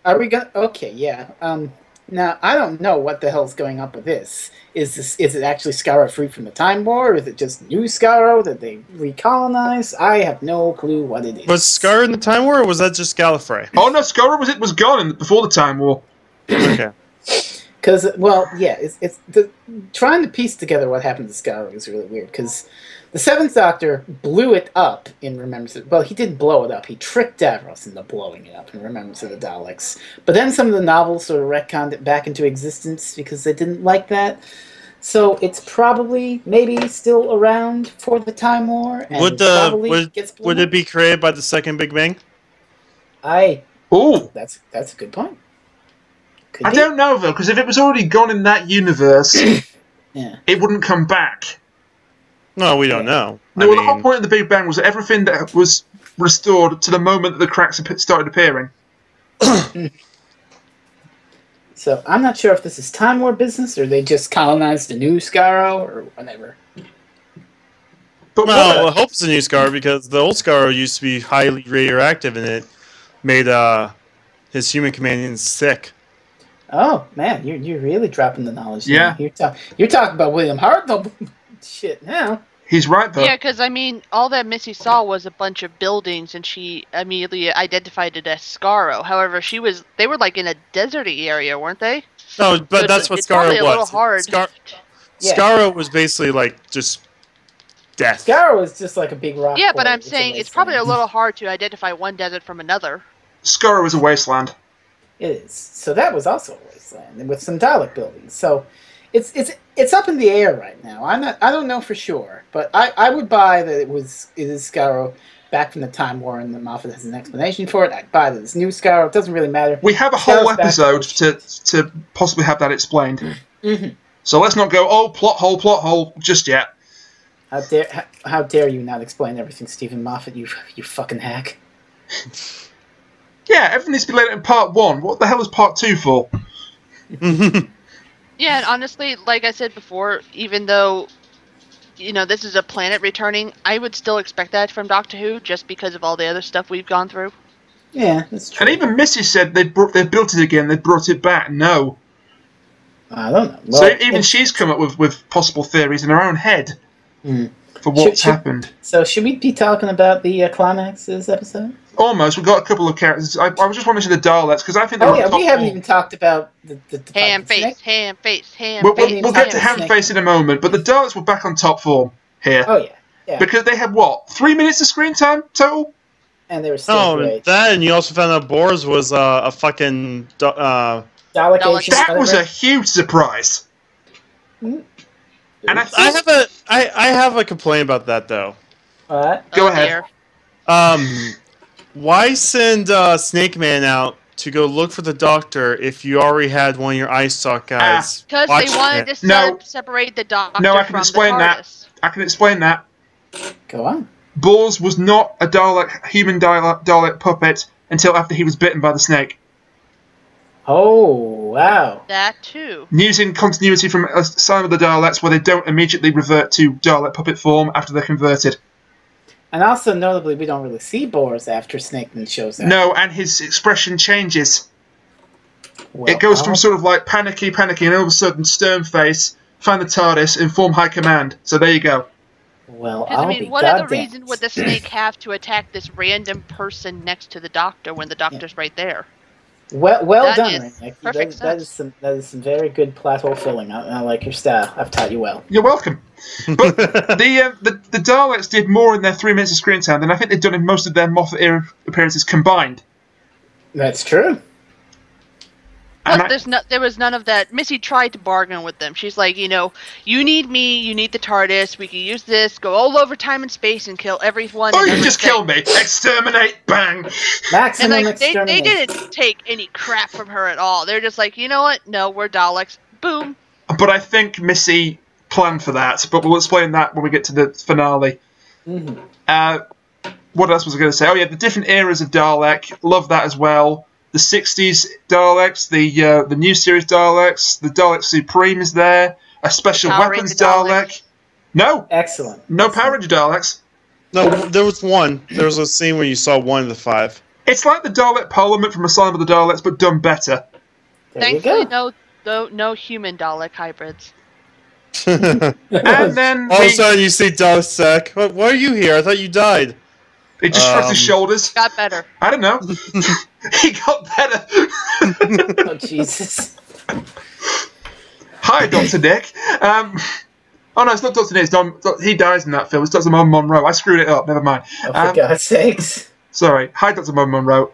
Are we gonna? Okay, yeah. Um, now I don't know what the hell's going up with this. Is this is it actually Skaro free from the Time War? Or is it just new Skaro that they recolonize? I have no clue what it is. was Scar in the Time War, or was that just Gallifrey? Oh no, Skaro was it was gone before the Time War. okay. [clears throat] Because well, yeah, it's it's the, trying to piece together what happened to Skaro is really weird. Because the Seventh Doctor blew it up in Remembrance. Of, well, he didn't blow it up. He tricked Davros into blowing it up in Remembrance of the Daleks. But then some of the novels sort of retconned it back into existence because they didn't like that. So it's probably maybe still around for the Time War. And Would the probably would, gets blown would it be created by the second Big Bang? I. Ooh. That's that's a good point. Could I be. don't know though, because if it was already gone in that universe, [coughs] Yeah. it wouldn't come back. No, we don't know. No, I well, the whole point of the Big Bang was that everything that was restored to the moment that the cracks started appearing. [coughs] So I'm not sure if this is Time War business or they just colonized a new Skaro or whatever. But well, I hope it's a new Scar because the old Scar used to be highly radioactive, and it made uh, his human companions sick. Oh man, you're you're really dropping the knowledge. now. Yeah. you're talking you're talking about William Hartnell [laughs] shit now. He's right though. Yeah, because I mean, all that Missy saw was a bunch of buildings, and she immediately identified it as Skaro. However, she was they were like in a deserty area, weren't they? No, So but it's- that's what it's probably Skaro a little was. hard. Scar- [laughs] Yeah. Skaro was basically like just death. Skaro was just like a big rock. Yeah, but. I'm a saying it's probably a little hard to identify one desert from another. Skaro is a wasteland. It is. So that was also a wasteland and with some Dalek buildings. So it's it's it's up in the air right now. I'm not. I don't know for sure, but I, I would buy that it was it is Skaro back from the time war, and the Moffat has an explanation for it. I'd buy that it's new Skaro. It doesn't really matter. We have a whole Skaro's back. episode to to possibly have that explained. Mhm. So let's not go oh plot hole plot hole just yet. How dare how, how dare you not explain everything, Steven Moffat? You you fucking hack. Yeah, everything needs to be laid out in part one. What the hell is part two for? [laughs] Yeah, and honestly, like I said before, even though you know this is a planet returning, I would still expect that from Doctor Who, just because of all the other stuff we've gone through. Yeah, that's true. And even Missy said they brought they built it again. They brought it back. No. I don't know. so even it's- she's come up with, with possible theories in her own head Hmm. for what's Should- should- happened. So should we be talking about the uh, climax of this episode? Almost. We've got a couple of characters. I, I was just wanting to mention the Daleks because I think they're Oh on yeah, we haven't four. even talked about the the, the Ham the face, snake. ham face, ham We'll, face. we'll, we'll get to Ham Ham Face in a moment, but the Daleks were back on top form here Oh yeah, yeah. because they had what three minutes of screen time total. and they were still Oh, great. that and you also found out Bors was uh, a fucking uh, Dalek Dalek- That was a huge surprise. And I I have a I, I have a complaint about that though. What? Go Oh, ahead. dear. Um, why send uh, Snake Man out to go look for the doctor if you already had one of your ice sock guys? Because they wanted it? to No. separate the doctor No, I can from explain that. I can explain that. Go on. Bors was not a Dalek, human Dalek, Dalek puppet until after he was bitten by the snake. Oh wow. That too. Using continuity from Asylum of the Daleks where they don't immediately revert to Dalek puppet form after they're converted. And also notably, we don't really see Bors after Snakeman shows up. No, and his expression changes. Well, it goes from uh-huh. sort of like panicky, panicky, and all of a sudden stern face, find the TARDIS, inform High Command. So there you go. Well, I'll I mean, be what other goddamn. reason would the snake have to attack this random person next to the doctor when the doctor's right there? Well, well That done, is Rick. perfect That, that is sense. some that is some very good plot hole filling. I, I like your style. I've taught you well. You're welcome. But [laughs] the, uh, the the Daleks did more in their three minutes of screen time than I think they've done in most of their Moffat era appearances combined. That's true. Plus, And I- there's no, there was none of that. Missy tried to bargain with them. She's like, you know, you need me, you need the TARDIS. We can use this, go all over time and space, and kill everyone. Oh, and you just kill me! Exterminate! Bang! And like they, they didn't take any crap from her at all. They're just like, you know what? No, we're Daleks. Boom. But I think Missy planned for that. But we'll explain that when we get to the finale. Mhm. Uh, what else was I going to say? Oh yeah, the different eras of Dalek. Love that as well. The '60s Daleks, the uh, the new series Daleks, the Dalek Supreme is there. A special Power weapons Dalek. Dalek. No, Excellent. no Power Ranger Daleks. no, there was one. There was a scene where you saw one of the five. It's like the Dalek Parliament from Asylum of the Daleks, but done better. There you Thankfully, no, no, no human Dalek hybrids. [laughs] And then All of a sudden, you see Dalek. Why are you here? I thought you died. He just shrugged his Um, shoulders. Got better. I don't know. [laughs] he got better. oh Jesus. Hi, Doctor Dick. Um, oh no, it's not Doctor Dick. It's Don, he dies in that film. It's Doctor Monroe. I screwed it up. Never mind. Oh, for Um, God's sakes. Sorry. Hi, Dr. Monroe.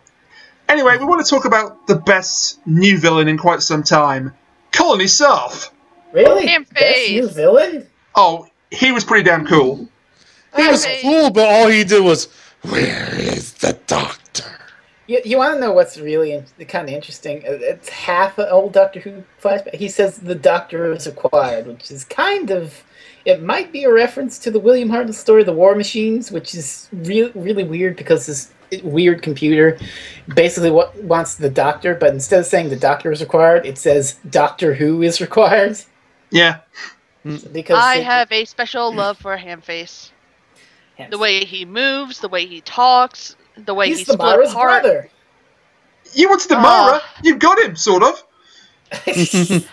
Anyway, we want to talk about the best new villain in quite some time Colony Sarff. Really? Damn Best new villain? Oh, he was pretty damn cool. He was cool, but all he did was, "Where is the doctor?" You, you want to know what's really in, kind of interesting? Uh, It's half an old Doctor Who flashback. He says the Doctor is acquired, which is kind of. It might be a reference to the William Hartnell story, The War Machines, which is really really weird because this weird computer basically what wants the Doctor, but instead of saying the Doctor is required, it says Doctor Who is required. Yeah. Because I it- have a special love for Hamface. Yes. The way he moves, the way he talks, the way he's he the split Mara's apart. brother. You want the Ah. Mara. You got him, sort of. [laughs]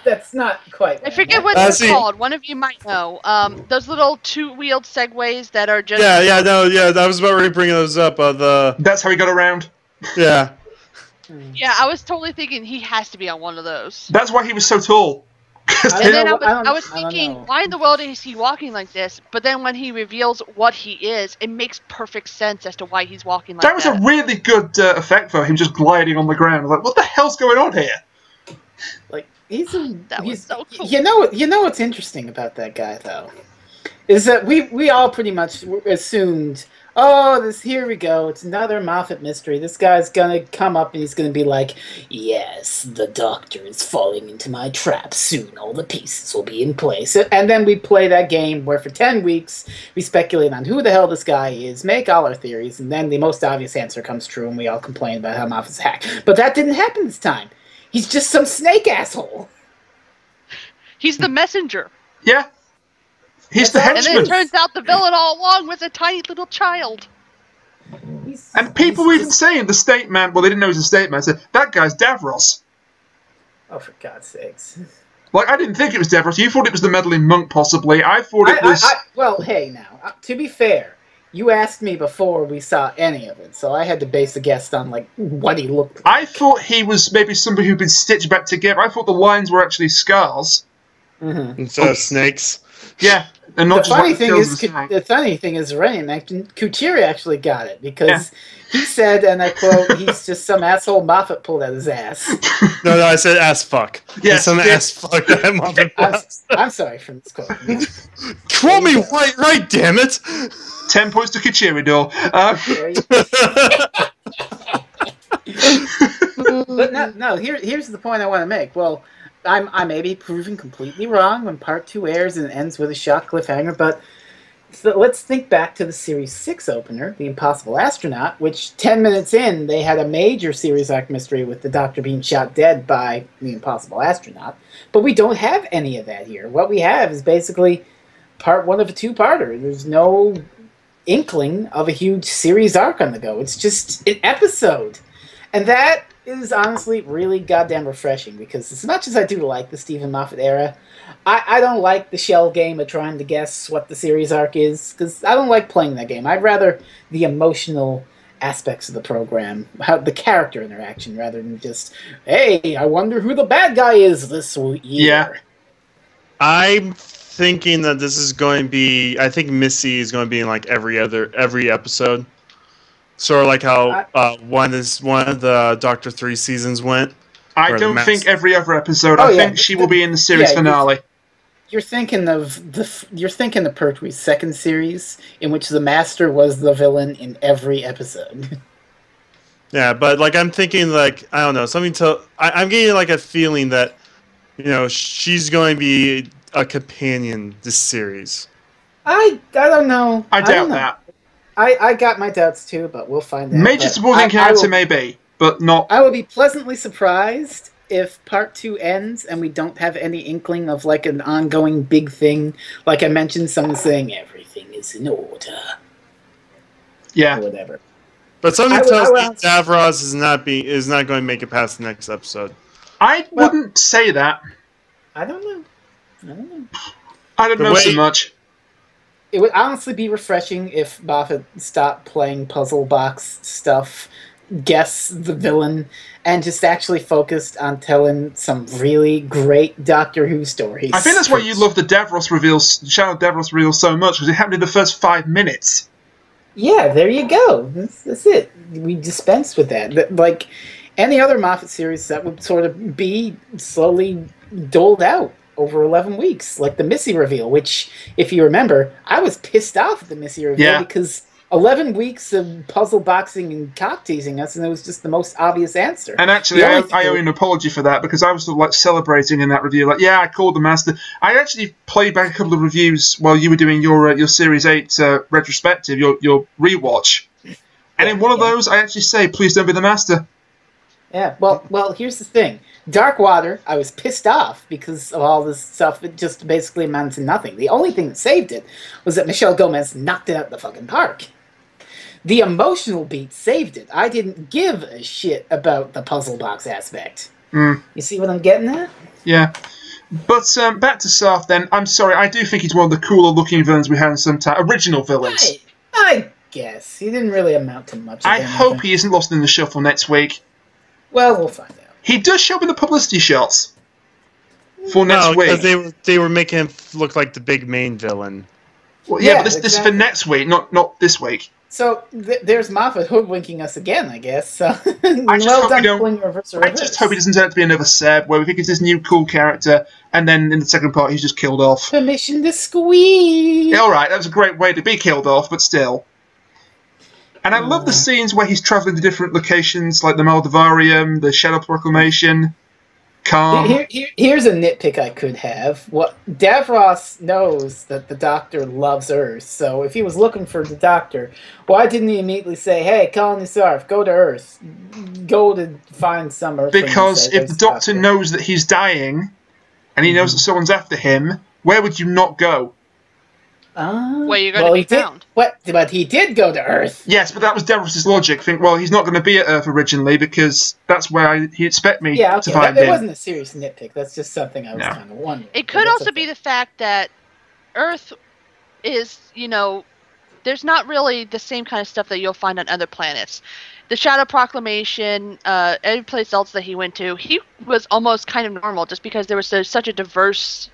That's not quite. I forget what Uh, they're see- called. One of you might know. Um, those little two-wheeled segways that are just. Yeah, yeah, no, yeah. I was about to bring those up. Uh, the That's how he got around. yeah, Yeah, I was totally thinking he has to be on one of those. That's why he was so tall. 'Cause I And they- then I was, I I was thinking, know. why in the world is he walking like this? But then when he reveals what he is, it makes perfect sense as to why he's walking like that was a really good uh, effect for him just gliding on the ground. Like, what the hell's going on here? Like he's a, That was so cool. You know, you know what's interesting about that guy though, is that we we all pretty much assumed, oh, this here we go, it's another Moffat mystery. This guy's gonna come up and he's gonna be like, yes, the Doctor is falling into my trap. Soon, all the pieces will be in place. And then we play that game where for ten weeks we speculate on who the hell this guy is, make all our theories, and then the most obvious answer comes true, and we all complain about how Moffat's a hack. But that didn't happen this time. He's just some snake asshole. He's the messenger. Yeah. He's the That's all- And then it turns out the villain all along was a tiny little child. He's- And people were even just- saying the state man, well, they didn't know he was a state man, said, that guy's Davros. Oh, for God's sakes! Like, I didn't think it was Davros. You thought it was the meddling monk, possibly. I thought I, it was. I, I, well, hey, now uh, to be fair, you asked me before we saw any of it, so I had to base a guess on like what he looked. like. I thought he was maybe somebody who'd been stitched back together. I thought the lines were actually scars. Mhm. instead of snakes. Yeah, and not The just funny like thing is, the the funny thing is, Rain mentioned actually got it because he said, and I quote, "He's just some asshole Moffat pulled out his ass." [laughs] No, no, I said ass fuck. Yes, some yes. ass fuck that motherfucker. I'm, I'm sorry for this quote. [laughs] Call me right, right, damn it. Ten points to Kichiridor. Uh, [laughs] but no, no. Here, here's the point I want to make. Well, I'm, I may be proven completely wrong when part two airs and ends with a shock cliffhanger, but so let's think back to the series six opener, The Impossible Astronaut, which ten minutes in they had a major series arc mystery with the Doctor being shot dead by the Impossible Astronaut, but we don't have any of that here. What we have is basically part one of a two-parter. There's no inkling of a huge series arc on the go. It's just an episode. And that is honestly really goddamn refreshing because as much as I do like the Steven Moffat era, I, I don't like the shell game of trying to guess what the series arc is because I don't like playing that game. I'd rather the emotional aspects of the program, how the character interaction, rather than just, hey, I wonder who the bad guy is this year. Yeah. I'm thinking that this is going to be. I think Missy is going to be in like every other every episode. Sort of like how uh, one is one of the Doctor Three seasons went. I don't mask. think every other episode. Oh, I yeah, think she will be in the series yeah, finale. You're thinking of the you're thinking of Pertwee's second series, in which the Master was the villain in every episode. [laughs] Yeah, but like I'm thinking like I don't know something to. I, I'm getting like a feeling that you know she's going to be a companion this series. I I don't know. I don't doubt know. that. I, I got my doubts too, but we'll find out. Major supporting I- I character will- maybe, but not. I will be pleasantly surprised if part two ends and we don't have any inkling of like an ongoing big thing. Like I mentioned, someone saying everything is in order Yeah. or whatever. But something I tells me would- Davros is not be is not going to make it past the next episode. I Well- wouldn't say that. I don't know. I don't know. I don't The know so much. It would honestly be refreshing if Moffat stopped playing puzzle box stuff, guess the villain, and just actually focused on telling some really great Doctor Who stories. I think that's why you love the Davros reveals, Shadow Davros reveals so much because it happened in the first five minutes. Yeah, there you go. That's, that's it. We dispensed with that. That- Like any other Moffat series, that would sort of be slowly doled out over 11 weeks, like the Missy reveal, which, if you remember, I was pissed off at the Missy reveal Yeah. because 11 weeks of puzzle boxing and cock teasing us, and it was just the most obvious answer. And actually, I, I owe you an apology for that because I was sort of like celebrating in that review. Like, yeah, I called the master. I actually played back a couple of reviews while you were doing your uh, your Series Eight uh, retrospective, your your rewatch. And in one of Yeah. those, I actually say, "Please don't be the master." Yeah, well, well, here's the thing. Dark Water, I was pissed off because of all this stuff. It just basically amounted to nothing. The only thing that saved it was that Michelle Gomez knocked it out the fucking park. The emotional beat saved it. I didn't give a shit about the puzzle box aspect. Mm. You see what I'm getting at? Yeah. But um, back to Sarff then. I'm sorry, I do think he's one of the cooler looking villains we had in some time. Original villains. I, I guess he didn't really amount to much. I hope he isn't lost in the shuffle next week. Well, we'll find out. He does show up in the publicity shots for next No, because week. they were they were making him look like the big main villain. Well, yeah, Yeah, but this, this is for next week, not not this week. So th- there's Moffat hoodwinking us again, I guess. So [laughs] just well hope done, we reverse I just hope he doesn't turn out to be another Seb, where we think it's this new cool character, and then in the second part he's just killed off. Permission to squeeze. Yeah, all right, that was a great way to be killed off, but still. And I love the oh. scenes where he's traveling to different locations, like the Maldovarium, the Shadow Proclamation, Karn. Here, here, here's a nitpick I could have. What Davros knows that the Doctor loves Earth, so if he was looking for the Doctor, why didn't he immediately say, "Hey, Colony Sarff, go to Earth, go to find some Earth"? Because if the Doctor knows that he's dying, and he knows that someone's after him, where would you not go? Uh, Where you're gonna well, be he did- found. What? But he did go to Earth. Yes, but that was Davros' logic. Think, well, he's not going to be at Earth originally because that's where I, he'd expect me Yeah, to okay. find That, it wasn't a serious nitpick. That's just something I was No. kind of wondering. It could that's also be the fact that Earth is, you know, there's not really the same kind of stuff that you'll find on other planets. The Shadow Proclamation, uh, every place else that he went to, he was almost kind of normal just because there was such a diverse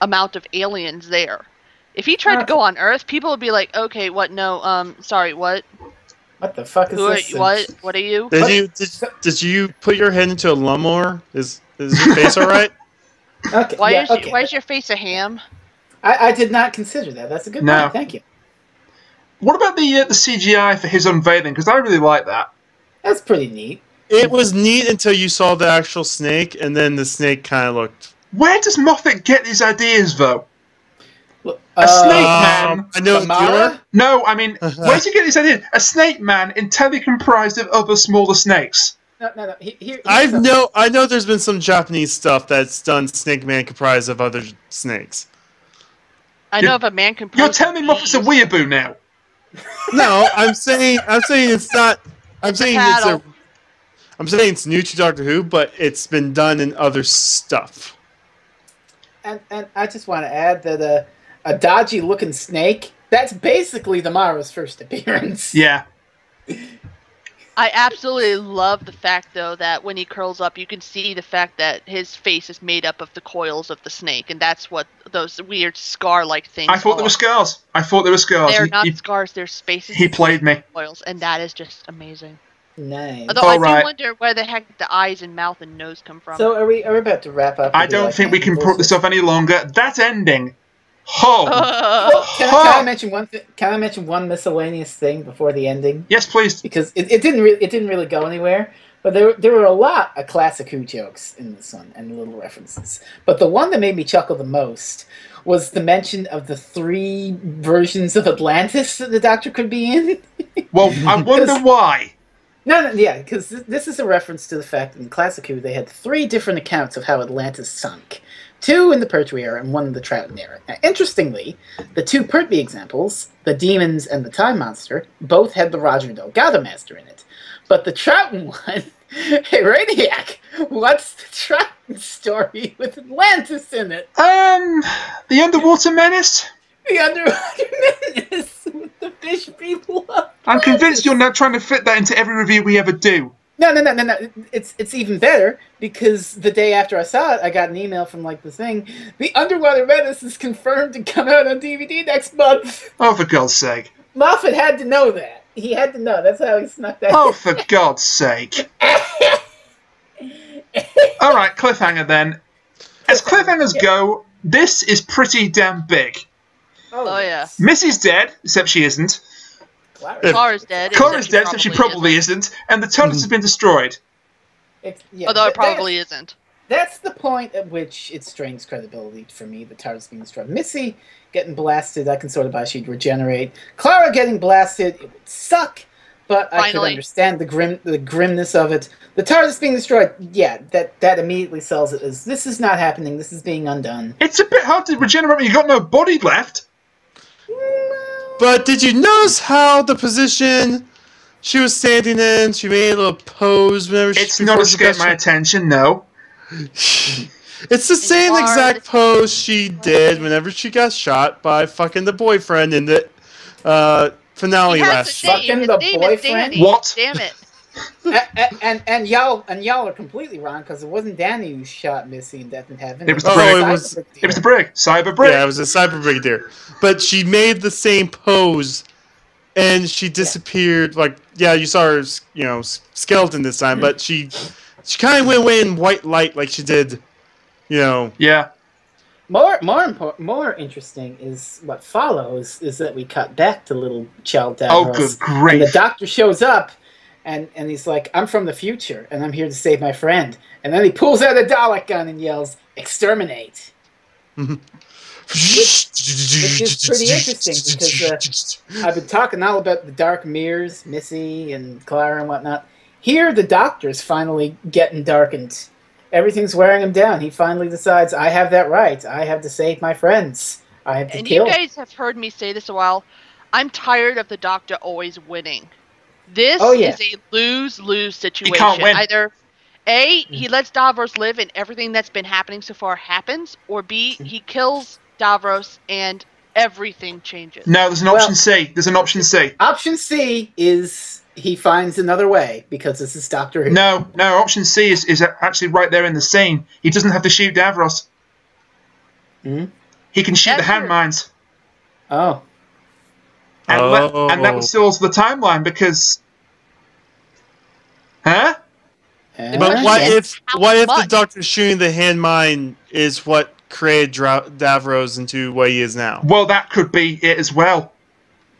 amount of aliens there. If he tried to go on Earth, people would be like, "Okay, what? No, um, sorry, what? What the fuck is Who are, this? what? What are you?" Did What? you did, did you put your head into a lawnmower? Is is your face all right? [laughs] Okay. Why yeah, is okay. why is your face a ham? I, I did not consider that. That's a good No. point. Thank you. What about the uh, the CGI for his unveiling? Because I really like that. That's pretty neat. It was neat until you saw the actual snake, and then the snake kind of looked. Where does Moffat get these ideas, though? Look, A snake Um, man. I know a Samara? No, I mean, where does you get this idea? A snake man entirely comprised of other smaller snakes. No, no, no. Here, here, I know I know. There's been some Japanese stuff that's done Snake Man comprised of other snakes. I You're- know if a man can. You're pose telling me with Moffat's a ease. weeaboo now. No, I'm saying I'm saying it's not. I'm It's saying it's a. paddle. I'm saying it's new to Doctor Who, but it's been done in other stuff. And, and I just want to add that uh, a dodgy looking snake, that's basically the Mara's first appearance. [laughs] Yeah. I absolutely love the fact, though, that when he curls up, you can see the fact that his face is made up of the coils of the snake, and that's what those weird scar-like things. I thought are. they were scars. I thought they were scars. They're He- not he, scars; they're spaces. he played me. coils, and that is just amazing. Nice. Although I Alright. do wonder where the heck the eyes and mouth and nose come from. So are we? Are we about to wrap up? I don't like, think we can ending put this off any longer. That ending. Oh. Well, can, I, can I mention one? Th- can I mention one miscellaneous thing before the ending? yes, please. Because it, it didn't really it didn't really go anywhere. But there there were a lot of classic Who jokes in this one and little references. But the one that made me chuckle the most was the mention of the three versions of Atlantis that the Doctor could be in. [laughs] Well, I wonder why. No, no, yeah, because th- this is a reference to the fact that in Classic Who they had three different accounts of how Atlantis sunk. Two in the Pertwee era and one in the Troughton era. Now, interestingly, the two Pertwee examples, the demons and the time monster, both had the Roger Delgado Master in it. But the Troughton [laughs] one, hey Rainiac, what's the Troughton story with Atlantis in it? Um, the underwater menace. The Underwater [laughs] Menace with the fish people. I'm convinced you're now trying to fit that into every review we ever do. No, no, no, no, no. It's it's even better because the day after I saw it, I got an email from like the thing. The Underwater Menace is confirmed to come out on DVD next month. Oh, for God's sake. Moffat had to know that. He had to know. That's how he snuck that. Oh, for God's sake. [laughs] All right, cliffhanger then. As cliffhangers go, this is pretty damn big. oh yeah, oh, Missy's dead, except she isn't. Clara's- Clara's dead. Clara's dead, except she probably isn't. And the TARDIS has been destroyed. It's- yeah, Although it that- that's- probably isn't. That's the point at which it strains credibility for me, the TARDIS being destroyed. Missy getting blasted, I can sort of buy she'd regenerate. Clara getting blasted, it would suck, but I could Finally. understand the grim the grimness of it. The TARDIS being destroyed, yeah, that, that immediately sells it as this is not happening, this is being undone. It's a bit hard to regenerate when you've got no body left. Mm, But did you notice how the position she was standing in? She made a little pose whenever she. It's not before she escaped my attention, no. [laughs] It's the same exact pose she did whenever she got shot by fucking the boyfriend in the uh, finale last a season. Fucking name. His the boyfriend? is Danny. What? Damn it. And, and and y'all and y'all are completely wrong because it wasn't Danny who shot Missy in Death in Heaven. It was oh, the Cyber brig. Brigadier. It was- It was the brig, cyber brick. Yeah, it was a cyber brigadier. But she made the same pose, and she disappeared. Like, yeah, you saw her, you know, skeleton this time, but she she kind of went away in white light, like she did, you know. yeah. More more impor- more interesting is what follows is that we cut back to little child Oh, Davros, good and the doctor shows up, and and he's like, "I'm from the future, and I'm here to save my friend." And then he pulls out a Dalek gun and yells, "Exterminate!" which is pretty interesting because, uh, I've been talking all about the dark mirrors, Missy and Clara and whatnot. Here, the doctor's finally getting darkened. Everything's wearing him down. He finally decides, I have that right. I have to save my friends. I have to And kill. you guys have heard me say this a while. I'm tired of the doctor always winning. This Oh, yeah. is a lose lose situation. Mm. Either A, he lets Davros live and everything that's been happening so far happens, or B, Mm. he kills Davros and everything changes. No, there's an Well- option C. There's an option C. Option C is he finds another way because this is Doctor Who. No, no, option C is, is actually right there in the scene. He doesn't have to shoot Davros. Hmm? He can shoot That's the hand true. mines. Oh. And, let- and that Oh. would still alter the timeline because. Huh? Eh? But what Yes. if what if the much? doctor shooting the hand mine is what created Dra- Davros into what he is now? Well, that could be it as well.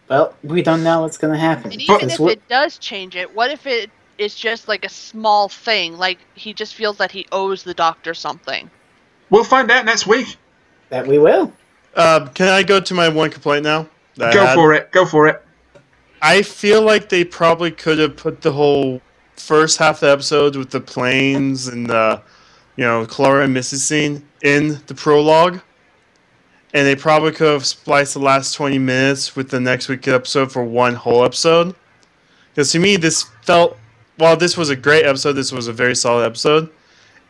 Well, we don't know what's going to happen. And But- even if it does change it, what if it is just like a small thing? Like he just feels that he owes the doctor something. We'll find out next week. that we will. Uh, can I go to my one complaint now? That Go had? for it. Go for it. I feel like they probably could have put the whole first half of the episode with the planes and the, you know, Clara and Missy scene in the prologue. And they probably could have spliced the last 20 minutes with the next week episode for one whole episode. Because to me, this felt, while this was a great episode, this was a very solid episode,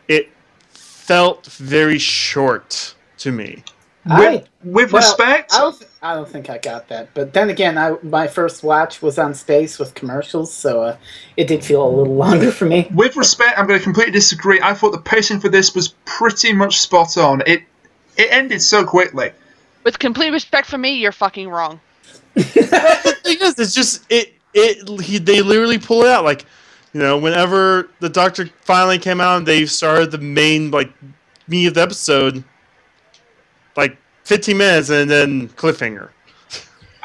it felt very short to me. I, With, with well, respect, I don't, th- I don't think I got that. But then again, I my first watch was on space with commercials, so uh, it did feel a little [laughs] longer for me. with respect, I'm going to completely disagree. I thought the pacing for this was pretty much spot on. It it ended so quickly. With complete respect for me, you're fucking wrong. the thing is, it's just it it he, they literally pull it out like you know whenever the doctor finally came out and they started the main like meat of the episode like 15 minutes and then cliffhanger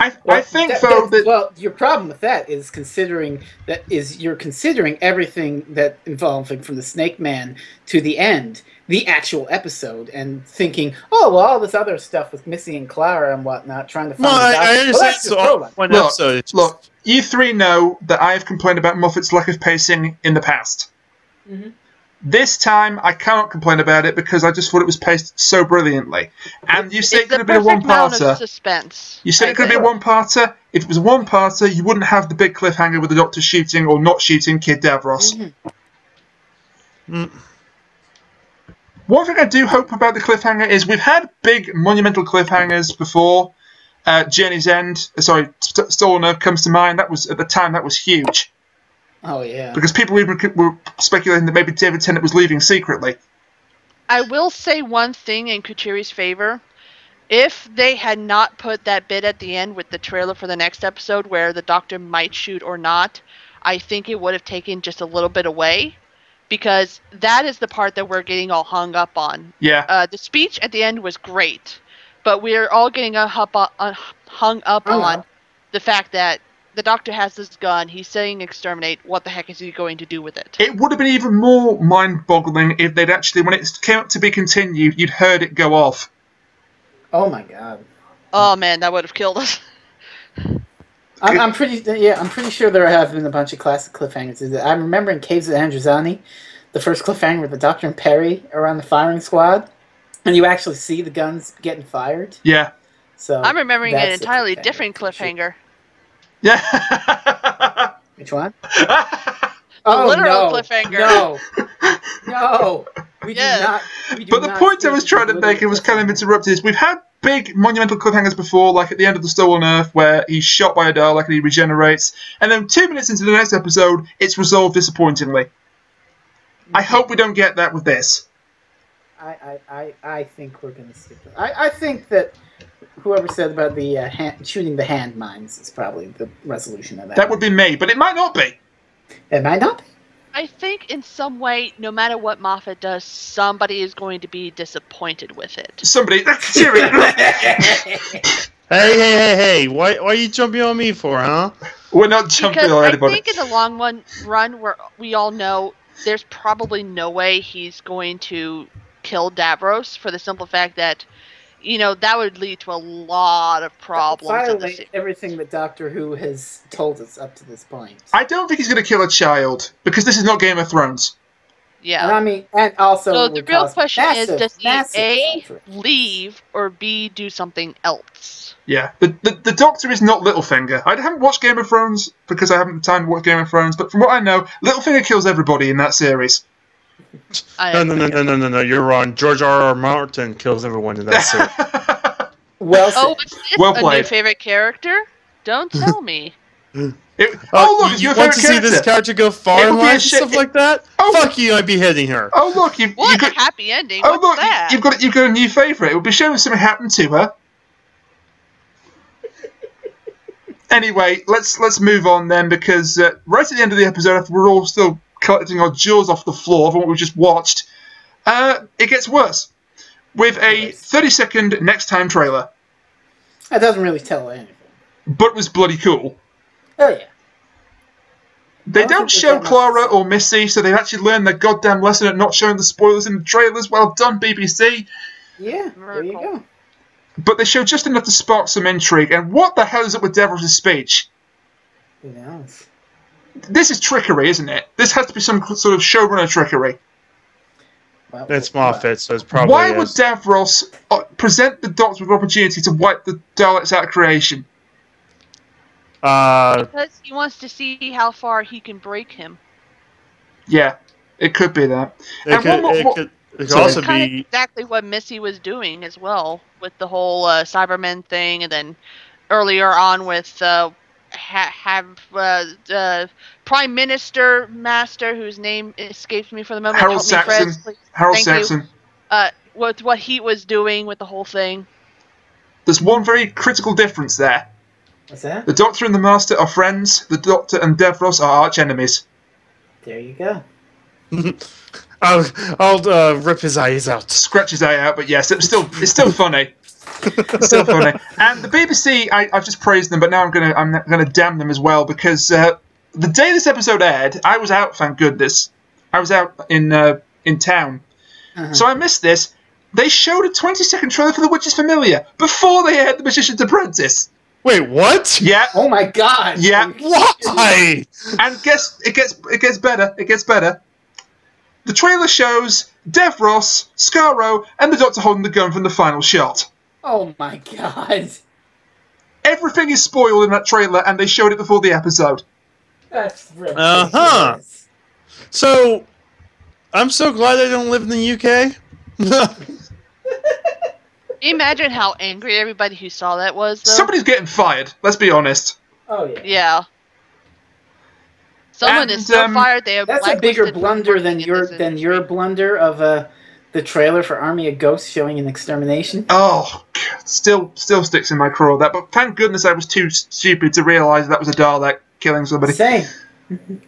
I, I think that- though that- that well, your problem with that is considering that is you're considering everything that involving from the Snake Man to the end, the actual episode, and thinking, oh well, all this other stuff with Missy and Clara and whatnot, trying to find. no the I, doctor. I Well, understand that's so all- one Look, episode just- look, you three know that I have complained about Moffat's lack of pacing in the past. Mhm. This time, I cannot complain about it because I just thought it was paced so brilliantly. And you say it could the have been a perfect amount of one-parter. suspense. You said it could be a one-parter. If it was a one-parter, you wouldn't have the big cliffhanger with the Doctor shooting or not shooting Kid Davros. Mhm. Mm. One thing I do hope about the cliffhanger is we've had big monumental cliffhangers before. Uh, Journey's End, uh, sorry, St- Stolen Earth comes to mind. That was at the time that was huge Oh yeah. because people even were speculating that maybe David Tennant was leaving secretly. I will say one thing in Kuchiri's favor. If they had not put that bit at the end with the trailer for the next episode where the doctor might shoot or not, I think it would have taken just a little bit away. Because that is the part that we're getting all hung up on. Yeah, Uh, the speech at the end was great, but we're all getting a hup- uh, hung up Hung on the fact that the doctor has this gun. He's saying exterminate. What the heck is he going to do with it? it would have been even more mind-boggling if they'd actually, when it came up to be continued, you'd heard it go off. Oh my god. Oh man, that would have killed us. [laughs] I'm, I'm pretty yeah. I'm pretty sure there have been a bunch of classic cliffhangers. I remember in Caves of Androzani, the first cliffhanger with the Doctor and Peri are on the firing squad, and you actually see the guns getting fired. Yeah, So I'm remembering an entirely cliffhanger. different cliffhanger. Yeah. Which one? The oh literal no! cliffhanger. No, no, we Yes. do not. We do But the not point I was trying to literal make and was kind of cliffhangers. interrupted is we've had big monumental cliffhangers before, like at the end of The Stolen Earth, where he's shot by a Dalek and he regenerates, and then two minutes into the next episode, it's resolved disappointingly. I mm-hmm. hope we don't get that with this. I, I, I, I think we're gonna stick. With, I, I think that whoever said about the uh, hand, shooting the hand mines is probably the resolution of that. That would be me, but it might not be. It might not. be. I think in some way, no matter what Moffat does, somebody is going to be disappointed with it. Somebody, [laughs] Siri, [laughs] Hey, hey, hey, hey! Why, why are you jumping on me for, huh? we're not jumping Because on anybody. I think in the long run, run where we all know there's probably no way he's going to kill Davros for the simple fact that, you know, that would lead to a lot of problems. in the Violate everything that Doctor Who has told us up to this point. I don't think he's going to kill a child because this is not Game of Thrones. And yeah. I mean, and also So the real question massive, is, does he a suffering. leave or b do something else? Yeah, the, the the Doctor is not Littlefinger. I haven't watched Game of Thrones because I haven't had time to watch Game of Thrones, but from what I know, Littlefinger kills everybody in that series. I No, no, no, no, no, no, no! You're wrong. George R. R. Martin kills everyone in that series. [laughs] Well said. Oh, what's this? Well a new favorite character? Don't [laughs] tell me. It- Uh, oh look, you, it's you your want favorite to see this character go far It in would be life and shit- stuff like that? Oh. Fuck you! I'd be hitting her. Oh look, you've, What you a got, happy ending! oh What's look, that? you've got you've got a new favourite. It would be showing if something happened to her. Anyway, let's let's move on then because uh, right at the end of the episode, after we're all still collecting our jaws off the floor from what we just watched, uh, it gets worse with a Nice. 30 second next time trailer, That doesn't really tell anything. but was bloody cool. Oh yeah. They don't show Clara or Missy, so they've actually learned their goddamn lesson at not showing the spoilers in the trailers. Well done, BBC. Yeah. There you go. But they show just enough to spark some intrigue. And what the hell is up with Davros' speech? Who knows? This is trickery, isn't it? This has to be some sort of showrunner trickery. Well, It's well, Moffat, so it's probably. Why would is. Davros uh, present the Doctor with opportunity to wipe the Daleks out of creation? Uh, Because he wants to see how far he can break him. Yeah, it could be that. it And could, one more- it what- could, it could Sorry. also be. exactly what Missy was doing as well with the whole uh, Cybermen thing, and then earlier on with uh, ha- have uh, uh, Prime Minister Master, whose name escapes me for the moment. Harold Help me, Fred, Saxon. Harold Thank you. Saxon. Uh, with what he was doing with the whole thing. There's one very critical difference there. What's that? The Doctor and the Master are friends. The Doctor and Davros are arch enemies. There you go. [laughs] I'll, I'll uh, rip his eyes out. Scratch his eye out, but yes, it's still it's still funny. It's still funny. And the BBC, I, I've just praised them, but now I'm gonna I'm gonna damn them as well because uh, the day this episode aired, I was out. Thank goodness, I was out in uh, in town, Uh-huh. so I missed this. They showed a 20 second trailer for The Witch's Familiar before they aired The Magician's Apprentice. Wait, what? Yeah, Oh my god! Yeah. Why? and guess it gets it gets better. It gets better. The trailer shows Dev Ross, Skaro, and the Doctor holding the gun from the final shot. Oh my god! Everything is spoiled in that trailer, and they showed it before the episode. That's ridiculous. Uh-huh. So, I'm so glad I don't live in the UK. [laughs] Imagine how angry everybody who saw that was, though? Somebody's getting fired. Let's be honest. Oh yeah. Yeah. Someone is so um, fired they have That's a bigger blunder than your than industry. your blunder of uh, the trailer for Army of Ghosts showing an extermination. Oh, God, still, still sticks in my craw that. But thank goodness I was too stupid to realise that was a Dalek killing somebody. Same. [laughs]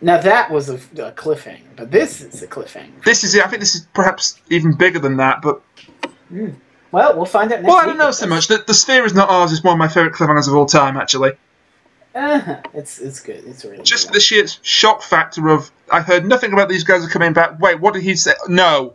now that was a, a cliffhanger, but this is a cliffhanger. This is, I think, this is perhaps even bigger than that. But Well, we'll find out next well, I don't know so much. The, the Sphere is not ours. Is one of my favourite cliffhangers of all time, actually. Uh-huh. It's it's good. It's really Just good. the sheer shock factor of I heard nothing about these guys are coming back. Wait, what did he say? No.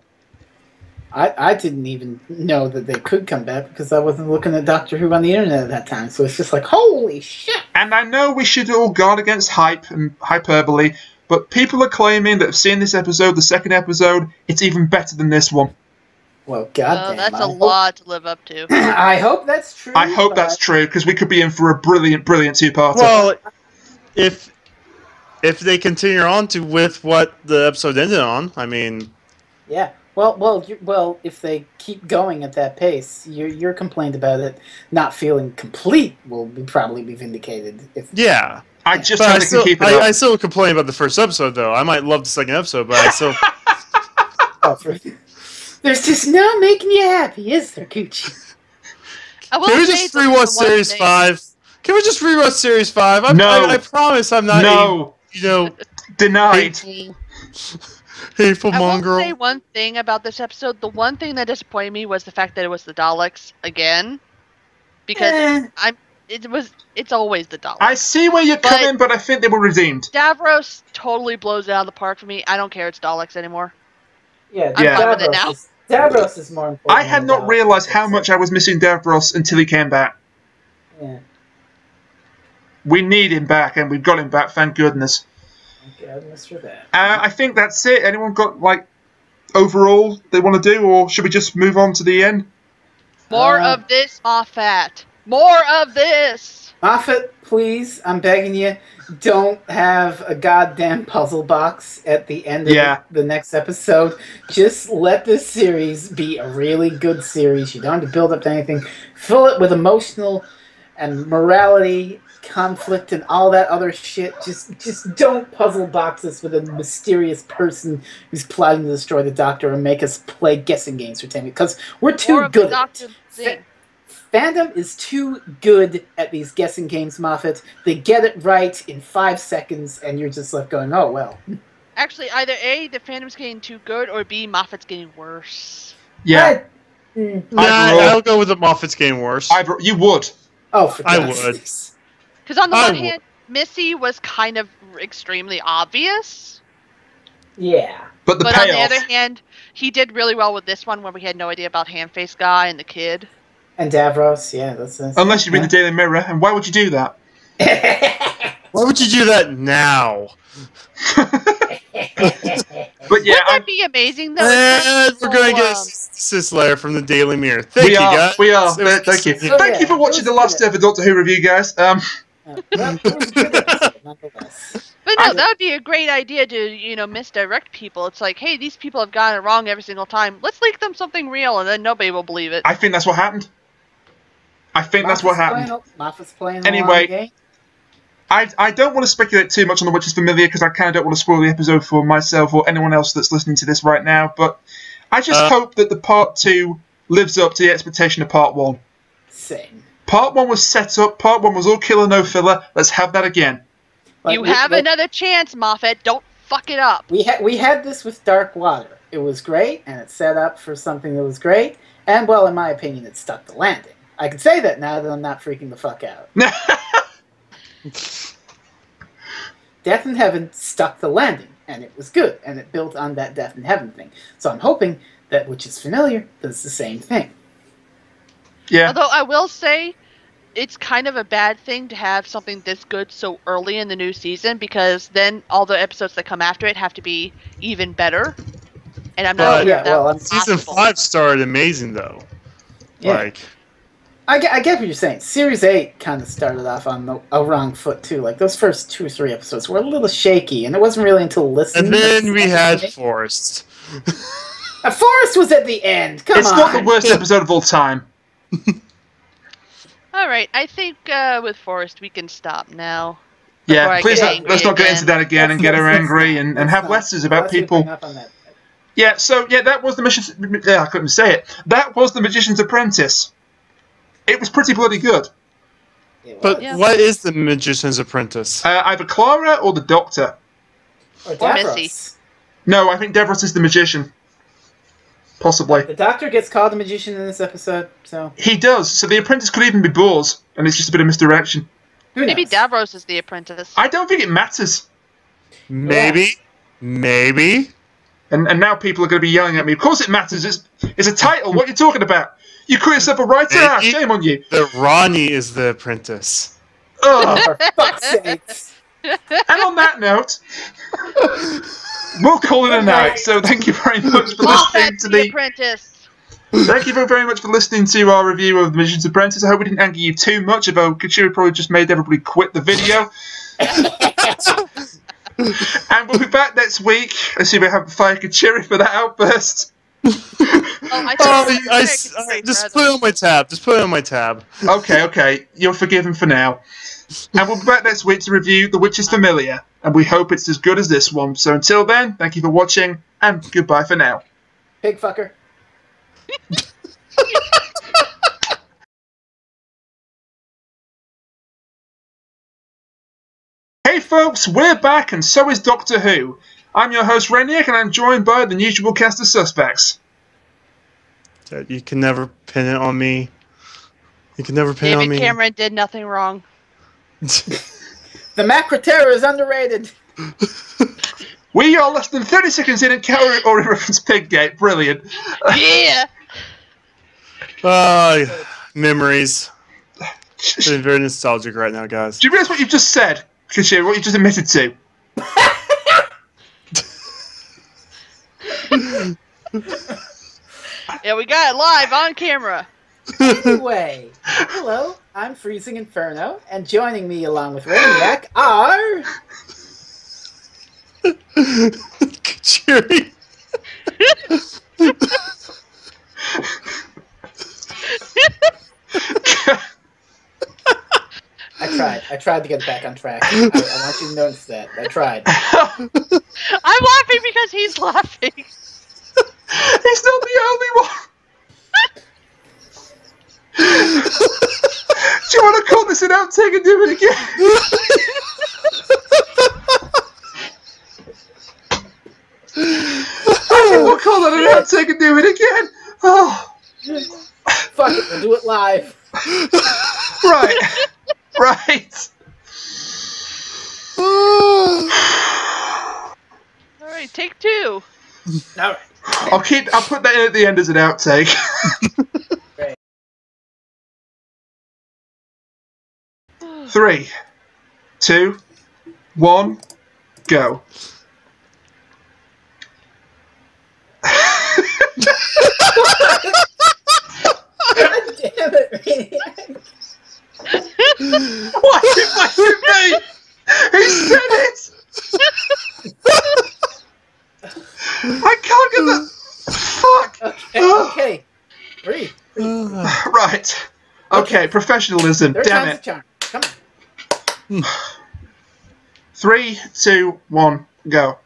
I, I didn't even know that they could come back because I wasn't looking at Doctor Who on the internet at that time. So it's just like, holy shit! And I know we should all guard against hype and hyperbole, but people are claiming that have seen this episode, the second episode, it's even better than this one. Well, Oh, that's I a hope- lot to live up to. [clears throat] I hope that's true. I hope but- that's true because we could be in for a brilliant, brilliant two-parter. well, if if they continue on to with what the episode ended on, I mean, Yeah. Well, well, well. If they keep going at that pace, your your complaint about it not feeling complete will be, probably be vindicated. If Yeah. I just But hope I still, keep it I, up. I still complain about the first episode, though. I might love the second episode, but I still. [laughs] oh, for- there's just no making you happy, is there, Gucci? I will Can we say just this is rewatch Series thing- 5? Can we just rewatch Series 5? I'm, No. I, I promise I'm not no, a, you know, denied. Hateful, hateful I will say one thing about this episode. The one thing that disappointed me was the fact that it was the Daleks again, because Eh, it was. It's always the Daleks. I see where you're But- coming, but I think they were redeemed. Davros totally blows it out of the park for me. I don't care. It's Daleks anymore. yeah, I'm Yeah. fine with it Davros now. is, Davros is more important. I had not Daleks. realised how much I was missing Davros until he came back. Yeah, We need him back, and we've got him back, thank goodness. Thank goodness for that. Uh, I think that's it. Anyone got, like, overall they want to do, or should we just move on to the end? More Uh, of this, Moffat. More of this. Moffat, please, I'm begging you, don't have a goddamn puzzle box at the end of Yeah. the, the next episode. Just let this series be a really good series. You don't have to build up to anything. Fill it with emotional and morality, conflict, and all that other shit. Just, just don't puzzle box us with a mysterious person who's plotting to destroy the Doctor and make us play guessing games for ten. Because we're too More good. the at it. Doctor. Fandom is too good at these guessing games, Moffat. They get it right in five seconds, and you're just left going, "Oh well." Actually, either A, the fandom's getting too good, or B, Moffat's getting worse. Yeah, I- mm, Nah, I'd I'll go with the Moffat's game worse. I, you would. oh, for I would. sakes. Because on the I one would. hand, Missy was kind of extremely obvious, Yeah. But the but on the other hand, he did really well with this one, where we had no idea about Ham Face Guy and the kid. And Davros, yeah, that's, that's Unless you read the Daily Mirror, and why would you do that? [laughs] Why would you do that now? [laughs] But yeah, Wouldn't I'm, that be amazing though? It's And we're going to so, get um, Sis Lair from the Daily Mirror. Thank we you, are. guys. We are. It was- Thank you. Oh, Thank yeah, you for watching the last good. ever Doctor Who review, guys. Um, well, it [laughs] was a good episode. But no, that would be a great idea to, you know, misdirect people. It's like, hey, these people have gotten it wrong every single time. Let's leak them something real, and then nobody will believe it. I think that's what happened. I think that's what happened. Playing, Moffat's playing Anyway, game. I, I don't want to speculate too much on the Witch's Familiar because I kind of don't want to spoil the episode for myself or anyone else that's listening to this right now. But I just Uh. hope that the part two lives up to the expectation of part one. Same. Part one was set up. Part one was all killer no filler. Let's have that again. Like, you we- have like, another chance, Moffat. Don't fuck it up. We had we had this with Dark Water. It was great, and it set up for something that was great. And well, in my opinion, it stuck the landing. I can say that now that I'm not freaking the fuck out. [laughs] Death in Heaven stuck the landing, and it was good, and it built on that Death in Heaven thing. So I'm hoping that Witch's Familiar does the same thing. Yeah. Although I will say, it's kind of a bad thing to have something this good so early in the new season because then all the episodes that come after it have to be even better. And I'm not But- sure Yeah, that well, I'm- Season possible. five started amazing though. Yeah, Like I, get, I get what you're saying. Series eight kind of started off on the, a wrong foot too. Like those first two or three episodes were a little shaky, and it wasn't really until listening. and then we had A Forest. Uh, Forest was at the end. Come it's on. not the worst episode of all time. [laughs] All right, I think uh, with Forrest we can stop now. Yeah, please get not, let's not get again. into that again and get her [laughs] angry and, and have lessons about people. Yeah, so yeah, that was the mission. Yeah, I couldn't say it. That was the Magician's Apprentice. It was pretty bloody good. But Yeah. what is the Magician's Apprentice? Uh, either Clara or the Doctor. or Or Missy. No, I think Davros is the magician. Possibly. The Doctor gets called a magician in this episode, so He does. So the apprentice could even be Bors, and it's just a bit of misdirection. who knows? Maybe Davros is the apprentice. I don't think it matters. Maybe, maybe. And and now people are going to be yelling at me. Of course it matters. It's, it's a title. What are you talking about? You call yourself a writer? Ah, shame on you. The Ronnie is the apprentice. Oh, [laughs] for fuck's sakes. and on that note, [laughs] we'll call it a night. So thank you very much for listening to the the. apprentice. Thank you very, very much for listening to our review of The Magician's Apprentice. I hope we didn't anger you too much, although Kuchiri probably just made everybody quit the video. [laughs] and we'll be back next week. I see we have Fire Kuchiri for that outburst. Oh, I, Oh, thought- I, I s- I- I- just put it on my tab. Just put it on my tab. Okay, okay, you're forgiven for now. And we'll be back next week to review The Witch's Familiar, and we hope it's as good as this one. So until then, thank you for watching, and goodbye for now. Pig fucker. [laughs] Hey folks, we're back, and so is Doctor Who. I'm your host Rainiac, and I'm joined by the usual cast of suspects. You can never pin it on me. You can never pin it on David me. Cameron did nothing wrong. [laughs] The Macra Terror is underrated. We are less than 30 seconds in and Calorie already [laughs] referenced Piggate. Brilliant. Yeah. Ah, memories. Feeling very nostalgic right now, guys. Do you realise what you've just said, Kashir? What you just admitted to? [laughs] Yeah, we got it live on camera. Anyway, hello, I'm Freezing Inferno, and joining me along with Rainiac are. Cheery. I tried. I tried to get back on track. I, I want you to notice that. I tried. [laughs] I'm laughing because he's laughing. He's not the only one. [laughs] Do you want to call this an outtake and do it again? I think we'll call that an outtake and do it again. Oh, Fuck it, we'll do it live. right, right. All right, take two. Alright. I'll keep. I'll put that in at the end as an outtake. [laughs] Three, two, one, go. God damn it, Rainiac. Why are you blaming me? He said it. I can't get the. Fuck. Okay, okay. Breathe. Right. Okay, professionalism. Third Damn time's it. A charm. Come on. Hmm. Three, two, one, go.